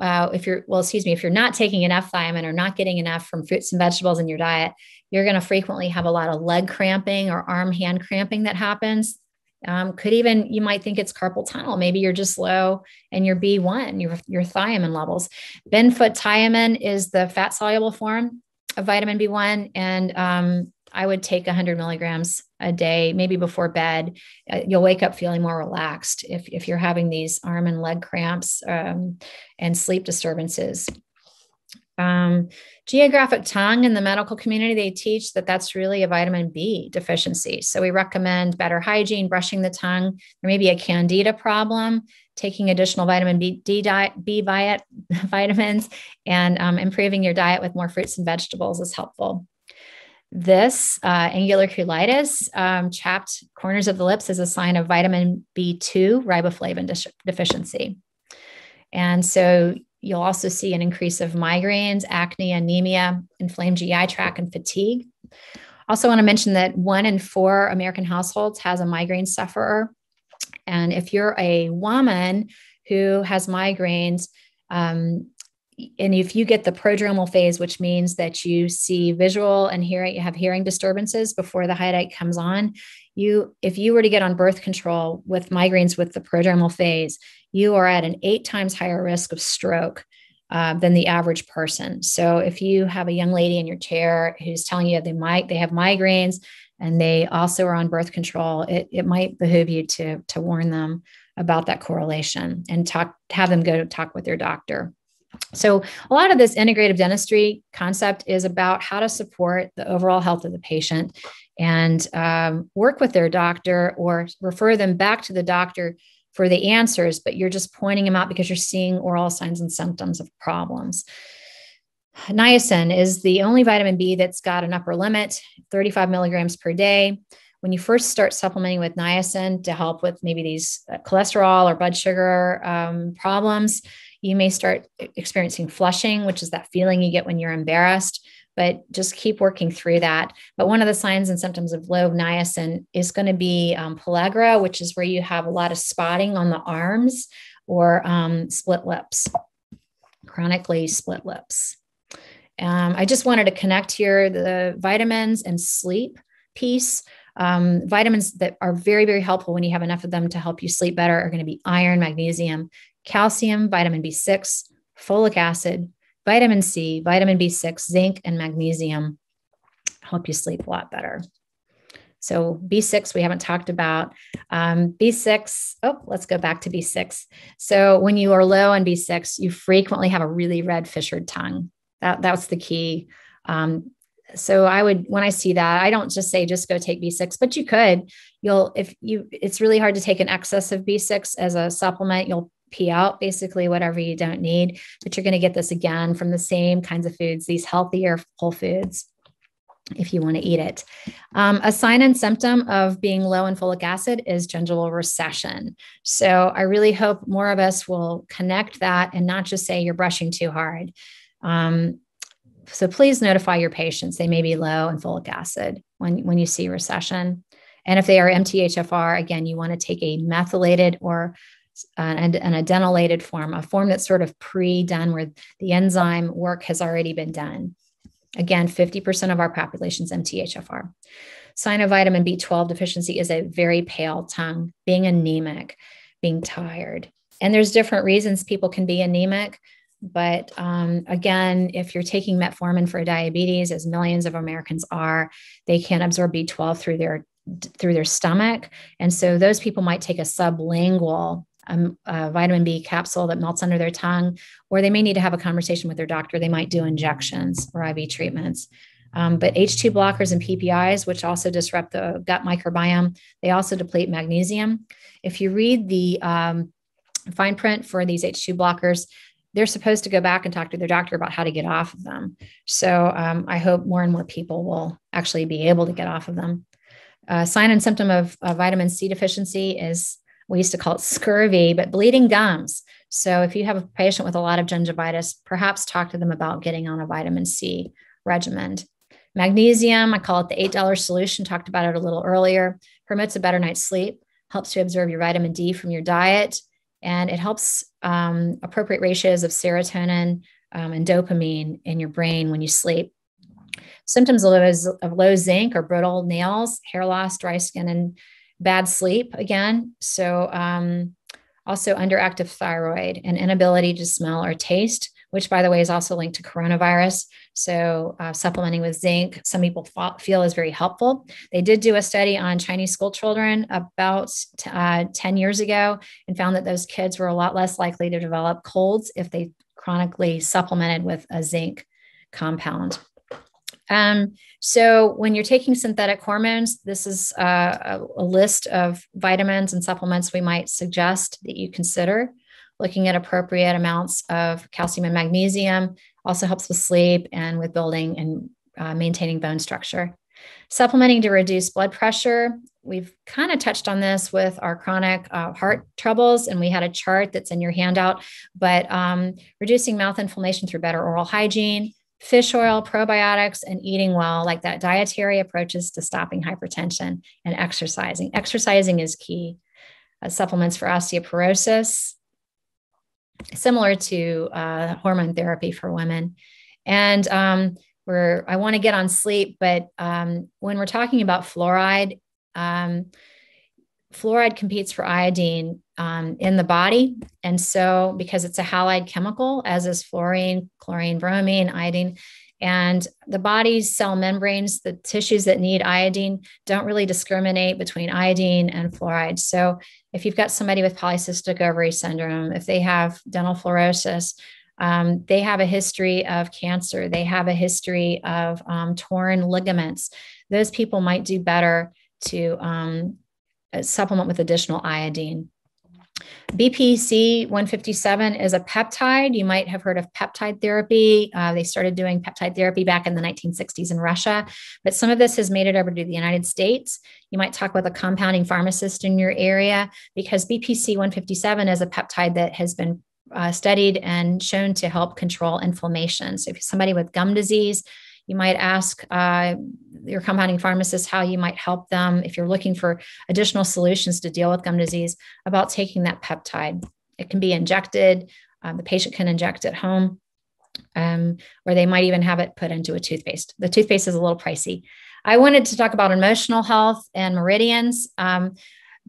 Uh, if you're, well, excuse me, if you're not taking enough thiamine or not getting enough from fruits and vegetables in your diet, you're going to frequently have a lot of leg cramping or arm hand cramping that happens. Um, could even, you might think it's carpal tunnel. Maybe you're just low and your B1, your, your thiamine levels. Benfotiamine is the fat soluble form of vitamin B1. And um, I would take 100 milligrams a day, maybe before bed. Uh, you'll wake up feeling more relaxed if, if you're having these arm and leg cramps um, and sleep disturbances. Um, geographic tongue in the medical community, they teach that that's really a vitamin B deficiency. So we recommend better hygiene, brushing the tongue. There may be a candida problem, taking additional vitamin B, D diet, B diet, vitamins, and um, improving your diet with more fruits and vegetables is helpful. This uh, angular cheilitis, um, chapped corners of the lips, is a sign of vitamin B2 riboflavin de- deficiency. And so You'll also see an increase of migraines, acne, anemia, inflamed GI tract, and fatigue. Also, want to mention that one in four American households has a migraine sufferer. And if you're a woman who has migraines, um, and if you get the prodromal phase, which means that you see visual and hearing, you have hearing disturbances before the headache comes on, you if you were to get on birth control with migraines with the prodromal phase, you are at an eight times higher risk of stroke uh, than the average person. So if you have a young lady in your chair who's telling you they might they have migraines and they also are on birth control, it, it might behoove you to to warn them about that correlation and talk have them go talk with their doctor. So, a lot of this integrative dentistry concept is about how to support the overall health of the patient and um, work with their doctor or refer them back to the doctor for the answers, but you're just pointing them out because you're seeing oral signs and symptoms of problems. Niacin is the only vitamin B that's got an upper limit, 35 milligrams per day. when you first start supplementing with niacin to help with maybe these uh, cholesterol or blood sugar um, problems, you may start experiencing flushing, which is that feeling you get when you're embarrassed. But just keep working through that. But one of the signs and symptoms of low niacin is going to be um, pellagra, which is where you have a lot of spotting on the arms or um, split lips, chronically split lips. Um, I just wanted to connect here the vitamins and sleep piece. Um, vitamins that are very, very helpful when you have enough of them to help you sleep better are going to be iron, magnesium, calcium, vitamin B6, folic acid, vitamin C, vitamin B6, zinc, and magnesium help you sleep a lot better. So B6, we haven't talked about. Um, B6, oh, let's go back to B6. So when you are low on B6, you frequently have a really red fissured tongue. That, that's the key. Um, so I would, when I see that, I don't just say just go take B6, but you could. You'll, if you, it's really hard to take an excess of B6 as a supplement. You'll pee out basically whatever you don't need, but you're going to get this again from the same kinds of foods, these healthier whole foods if you want to eat it. Um, a sign and symptom of being low in folic acid is gingival recession. So I really hope more of us will connect that and not just say you're brushing too hard. Um, so please notify your patients they may be low in folic acid when, when you see recession. And if they are MTHFR, again, you want to take a methylated or an, an adenylated form, a form that's sort of pre done where the enzyme work has already been done. Again, 50% of our population's MTHFR. Sign of vitamin B12 deficiency is a very pale tongue, being anemic, being tired. And there's different reasons people can be anemic. But um, again, if you're taking metformin for diabetes, as millions of Americans are, they can't absorb B12 through their through their stomach, and so those people might take a sublingual um, a vitamin B capsule that melts under their tongue, or they may need to have a conversation with their doctor. They might do injections or IV treatments. Um, but H2 blockers and PPIs, which also disrupt the gut microbiome, they also deplete magnesium. If you read the um, fine print for these H2 blockers, they're supposed to go back and talk to their doctor about how to get off of them. So um, I hope more and more people will actually be able to get off of them. Uh, sign and symptom of uh, vitamin C deficiency is we used to call it scurvy, but bleeding gums. So if you have a patient with a lot of gingivitis, perhaps talk to them about getting on a vitamin C regimen. Magnesium, I call it the $8 solution, talked about it a little earlier, promotes a better night's sleep, helps to absorb your vitamin D from your diet, and it helps um, appropriate ratios of serotonin um, and dopamine in your brain when you sleep. Symptoms of low, of low zinc or brittle nails, hair loss, dry skin, and bad sleep again. So, um, also underactive thyroid and inability to smell or taste, which, by the way, is also linked to coronavirus. So, uh, supplementing with zinc, some people feel is very helpful. They did do a study on Chinese school children about uh, 10 years ago and found that those kids were a lot less likely to develop colds if they chronically supplemented with a zinc compound. Um, so when you're taking synthetic hormones, this is uh, a, a, list of vitamins and supplements we might suggest that you consider. Looking at appropriate amounts of calcium and magnesium also helps with sleep and with building and uh, maintaining bone structure. Supplementing to reduce blood pressure. We've kind of touched on this with our chronic uh, heart troubles, and we had a chart that's in your handout. But um, reducing mouth inflammation through better oral hygiene, fish oil, probiotics, and eating well, like that dietary approaches to stopping hypertension and exercising. Exercising is key. Uh, supplements for osteoporosis, similar to uh, hormone therapy for women. And um, we're, I want to get on sleep, but um, when we're talking about fluoride, um, fluoride competes for iodine um, in the body. And so, because it's a halide chemical, as is fluorine, chlorine, bromine, iodine, and the body's cell membranes, the tissues that need iodine, don't really discriminate between iodine and fluoride. So, if you've got somebody with polycystic ovary syndrome, if they have dental fluorosis, um, they have a history of cancer, they have a history of um, torn ligaments. Those people might do better to um, supplement with additional iodine. BPC 157 is a peptide. You might have heard of peptide therapy. Uh, they started doing peptide therapy back in the 1960s in Russia, but some of this has made it over to the United States. You might talk with a compounding pharmacist in your area because BPC 157 is a peptide that has been uh, studied and shown to help control inflammation. So, if somebody with gum disease, you might ask uh, your compounding pharmacist how you might help them if you're looking for additional solutions to deal with gum disease about taking that peptide. It can be injected, um, the patient can inject at home, um, or they might even have it put into a toothpaste. The toothpaste is a little pricey. I wanted to talk about emotional health and meridians. Um,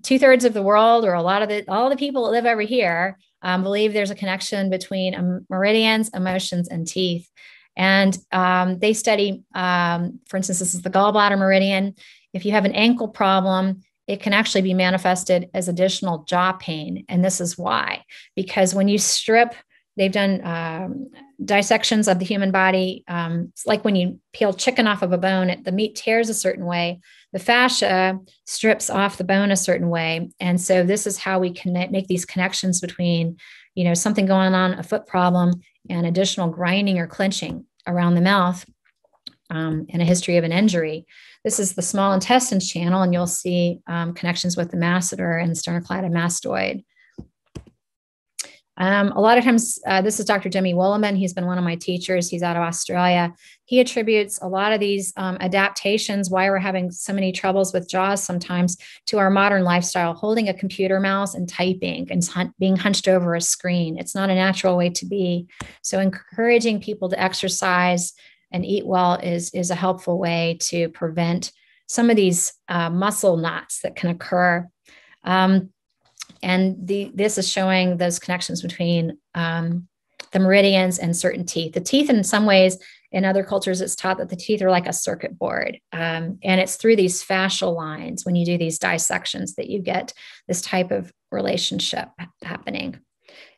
Two thirds of the world, or a lot of the all the people that live over here, um, believe there's a connection between um, meridians, emotions, and teeth. And um, they study, um, for instance, this is the gallbladder meridian. If you have an ankle problem, it can actually be manifested as additional jaw pain. And this is why, because when you strip, they've done um, dissections of the human body. Um, it's like when you peel chicken off of a bone, it, the meat tears a certain way. The fascia strips off the bone a certain way. And so this is how we connect, make these connections between, you know, something going on, a foot problem, and additional grinding or clenching around the mouth um, and a history of an injury. This is the small intestines channel, and you'll see um, connections with the masseter and sternocleidomastoid. Um, a lot of times, uh, this is Dr. Jimmy Wolleman. He's been one of my teachers. He's out of Australia. He attributes a lot of these um, adaptations, why we're having so many troubles with JAWS sometimes, to our modern lifestyle, holding a computer mouse and typing and hun- being hunched over a screen. It's not a natural way to be. So, encouraging people to exercise and eat well is, is a helpful way to prevent some of these uh, muscle knots that can occur. Um, and the, this is showing those connections between um, the meridians and certain teeth. The teeth, in some ways, in other cultures, it's taught that the teeth are like a circuit board. Um, and it's through these fascial lines when you do these dissections that you get this type of relationship happening.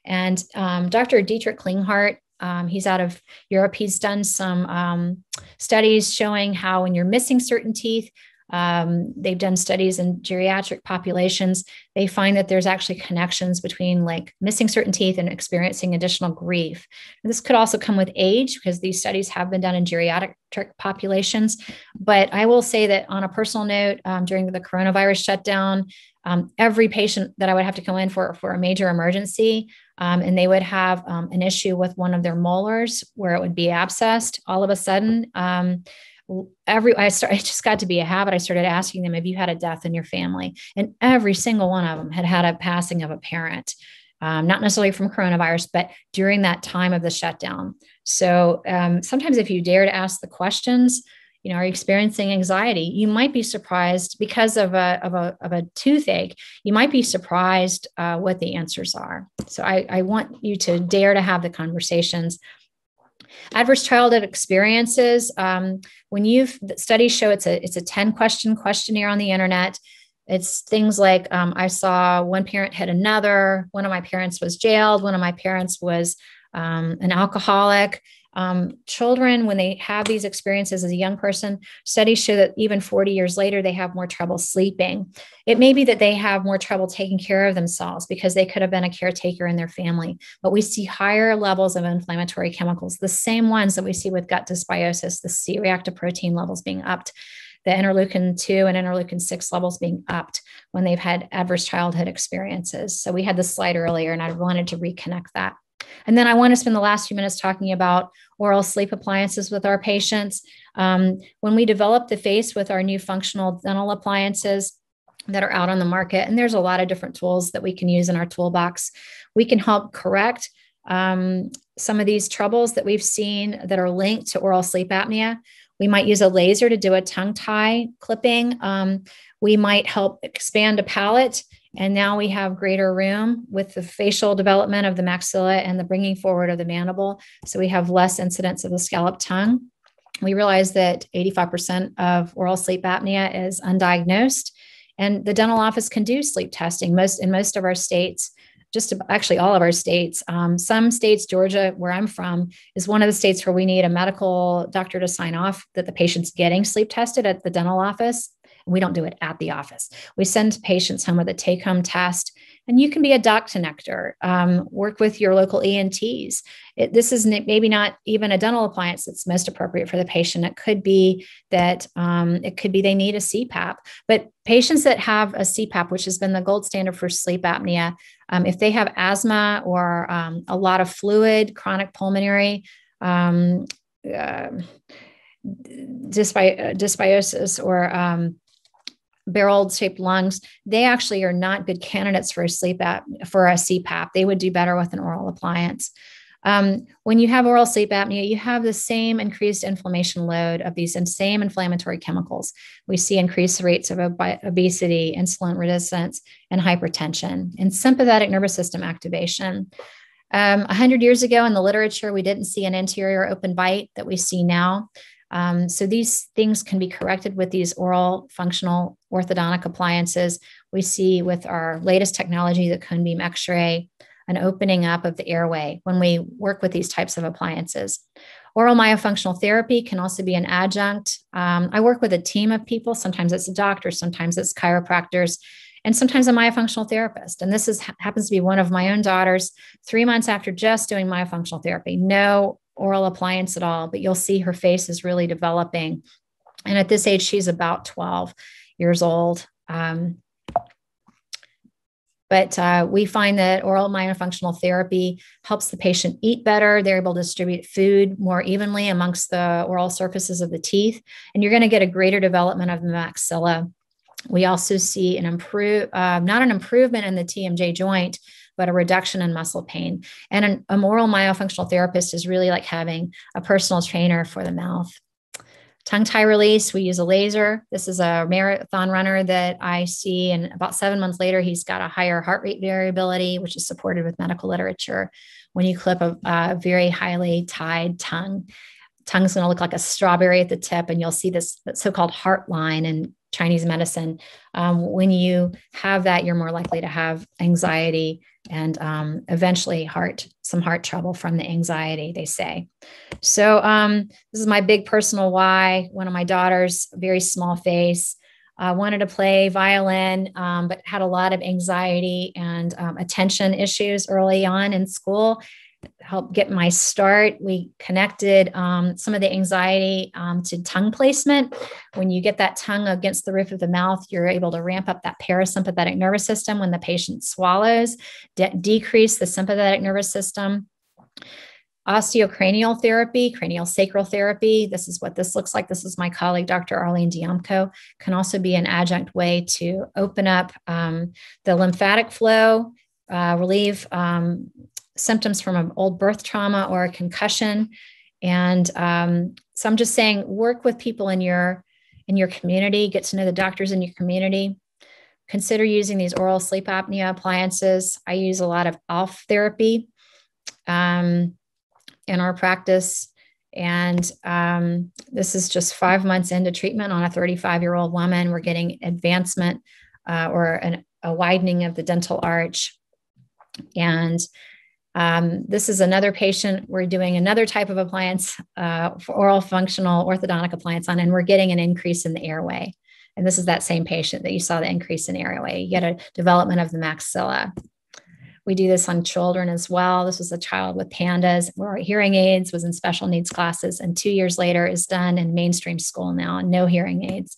And um, Dr. Dietrich Klinghardt, um, he's out of Europe. He's done some um, studies showing how when you're missing certain teeth, um, they've done studies in geriatric populations. They find that there's actually connections between like missing certain teeth and experiencing additional grief. And this could also come with age because these studies have been done in geriatric populations. But I will say that on a personal note, um, during the coronavirus shutdown, um, every patient that I would have to come in for for a major emergency, um, and they would have um, an issue with one of their molars where it would be abscessed. All of a sudden, um, every I started, it just got to be a habit. I started asking them, "Have you had a death in your family?" And every single one of them had had a passing of a parent, um, not necessarily from coronavirus, but during that time of the shutdown. So um, sometimes, if you dare to ask the questions, you know, are you experiencing anxiety? You might be surprised because of a of a of a toothache. You might be surprised uh, what the answers are. So I, I want you to dare to have the conversations Adverse childhood experiences. Um, when you've studies show it's a it's a 10 question questionnaire on the internet. It's things like um, I saw one parent hit another. One of my parents was jailed. One of my parents was um, an alcoholic um, children, when they have these experiences as a young person, studies show that even 40 years later, they have more trouble sleeping. It may be that they have more trouble taking care of themselves because they could have been a caretaker in their family. But we see higher levels of inflammatory chemicals, the same ones that we see with gut dysbiosis, the C reactive protein levels being upped the interleukin 2 and interleukin 6 levels being upped when they've had adverse childhood experiences. So we had this slide earlier, and I wanted to reconnect that. And then I want to spend the last few minutes talking about oral sleep appliances with our patients. Um, when we develop the face with our new functional dental appliances, that are out on the market. And there's a lot of different tools that we can use in our toolbox. We can help correct um, some of these troubles that we've seen that are linked to oral sleep apnea. We might use a laser to do a tongue tie clipping. Um, we might help expand a palate and now we have greater room with the facial development of the maxilla and the bringing forward of the mandible. So we have less incidence of the scalloped tongue. We realize that 85% of oral sleep apnea is undiagnosed. And the dental office can do sleep testing most in most of our states just actually all of our states. Um, some states, Georgia, where I'm from, is one of the states where we need a medical doctor to sign off that the patient's getting sleep tested at the dental office. We don't do it at the office. We send patients home with a take home test. and you can be a doc connector um, work with your local ents it, this is maybe not even a dental appliance that's most appropriate for the patient it could be that um, it could be they need a cpap but patients that have a cpap which has been the gold standard for sleep apnea um, if they have asthma or um, a lot of fluid chronic pulmonary um, uh, uh, dysbiosis or um, barrel shaped lungs, they actually are not good candidates for a sleep app for a CPAP. They would do better with an oral appliance. Um, when you have oral sleep apnea, you have the same increased inflammation load of these same inflammatory chemicals. We see increased rates of ob- obesity, insulin resistance, and hypertension, and sympathetic nervous system activation. Um, 100 years ago in the literature, we didn't see an anterior open bite that we see now. Um, so these things can be corrected with these oral functional orthodontic appliances. We see with our latest technology, the cone beam x-ray, an opening up of the airway when we work with these types of appliances. Oral myofunctional therapy can also be an adjunct. Um, I work with a team of people. Sometimes it's a doctor, sometimes it's chiropractors, and sometimes a myofunctional therapist. And this is happens to be one of my own daughters. Three months after just doing myofunctional therapy, no oral appliance at all, but you'll see her face is really developing. And at this age, she's about 12 years old. Um, but uh, we find that oral myofunctional therapy helps the patient eat better. They're able to distribute food more evenly amongst the oral surfaces of the teeth, and you're going to get a greater development of the maxilla. We also see an improve, uh, not an improvement in the TMJ joint, but a reduction in muscle pain. And an, a oral myofunctional therapist is really like having a personal trainer for the mouth. Tongue tie release, we use a laser. This is a marathon runner that I see, and about seven months later, he's got a higher heart rate variability, which is supported with medical literature. When you clip a, a very highly tied tongue, tongue's going to look like a strawberry at the tip, and you'll see this so-called heart line in Chinese medicine. Um, when you have that, you're more likely to have anxiety and um, eventually heart some heart trouble from the anxiety they say so um, this is my big personal why one of my daughters very small face uh, wanted to play violin um, but had a lot of anxiety and um, attention issues early on in school help get my start. We connected um, some of the anxiety um, to tongue placement. When you get that tongue against the roof of the mouth, you're able to ramp up that parasympathetic nervous system when the patient swallows, de- decrease the sympathetic nervous system. Osteocranial therapy, cranial sacral therapy. This is what this looks like. This is my colleague, Dr. Arlene Diamco, can also be an adjunct way to open up um, the lymphatic flow, uh, relieve um, symptoms from an old birth trauma or a concussion. And um, so I'm just saying, work with people in your in your community, get to know the doctors in your community. Consider using these oral sleep apnea appliances. I use a lot of ALF therapy um, in our practice. And um, this is just five months into treatment on a 35 year old woman. We're getting advancement uh, or an, a widening of the dental arch. And um, this is another patient we're doing another type of appliance uh, for oral functional orthodontic appliance on, and we're getting an increase in the airway. And this is that same patient that you saw the increase in airway. You get a development of the maxilla. We do this on children as well. This was a child with pandas where hearing aids was in special needs classes, and two years later is done in mainstream school now, no hearing aids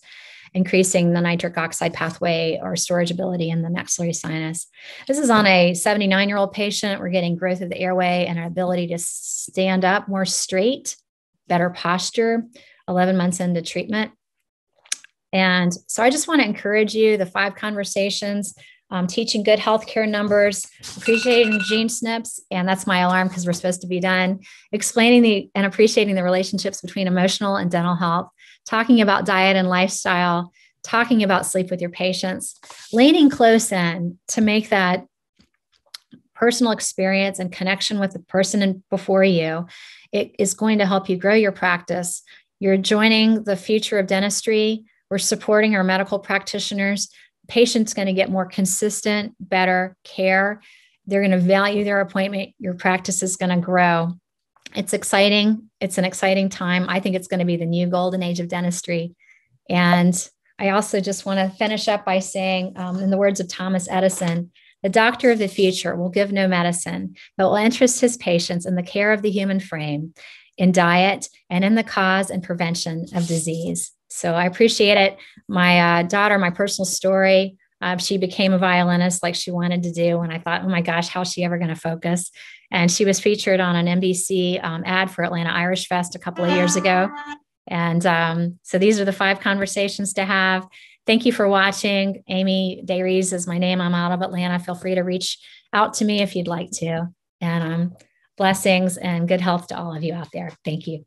increasing the nitric oxide pathway or storage ability in the maxillary sinus. This is on a 79 year old patient. We're getting growth of the airway and our ability to stand up more straight, better posture, 11 months into treatment. And so I just want to encourage you the five conversations. Um, teaching good healthcare numbers, appreciating gene SNPs, and that's my alarm because we're supposed to be done. Explaining the and appreciating the relationships between emotional and dental health, talking about diet and lifestyle, talking about sleep with your patients, leaning close in to make that personal experience and connection with the person before you. It is going to help you grow your practice. You're joining the future of dentistry. We're supporting our medical practitioners. Patients going to get more consistent, better care. They're going to value their appointment. Your practice is going to grow it's exciting. It's an exciting time. I think it's going to be the new golden age of dentistry. And I also just want to finish up by saying, um, in the words of Thomas Edison, The doctor of the future will give no medicine, but will interest his patients in the care of the human frame, in diet, and in the cause and prevention of disease. So I appreciate it. My uh, daughter, my personal story, uh, she became a violinist like she wanted to do. And I thought, oh my gosh, how's she ever going to focus? And she was featured on an NBC um, ad for Atlanta Irish Fest a couple of years ago. And um, so these are the five conversations to have. Thank you for watching. Amy Dayries is my name. I'm out of Atlanta. Feel free to reach out to me if you'd like to. And um, blessings and good health to all of you out there. Thank you.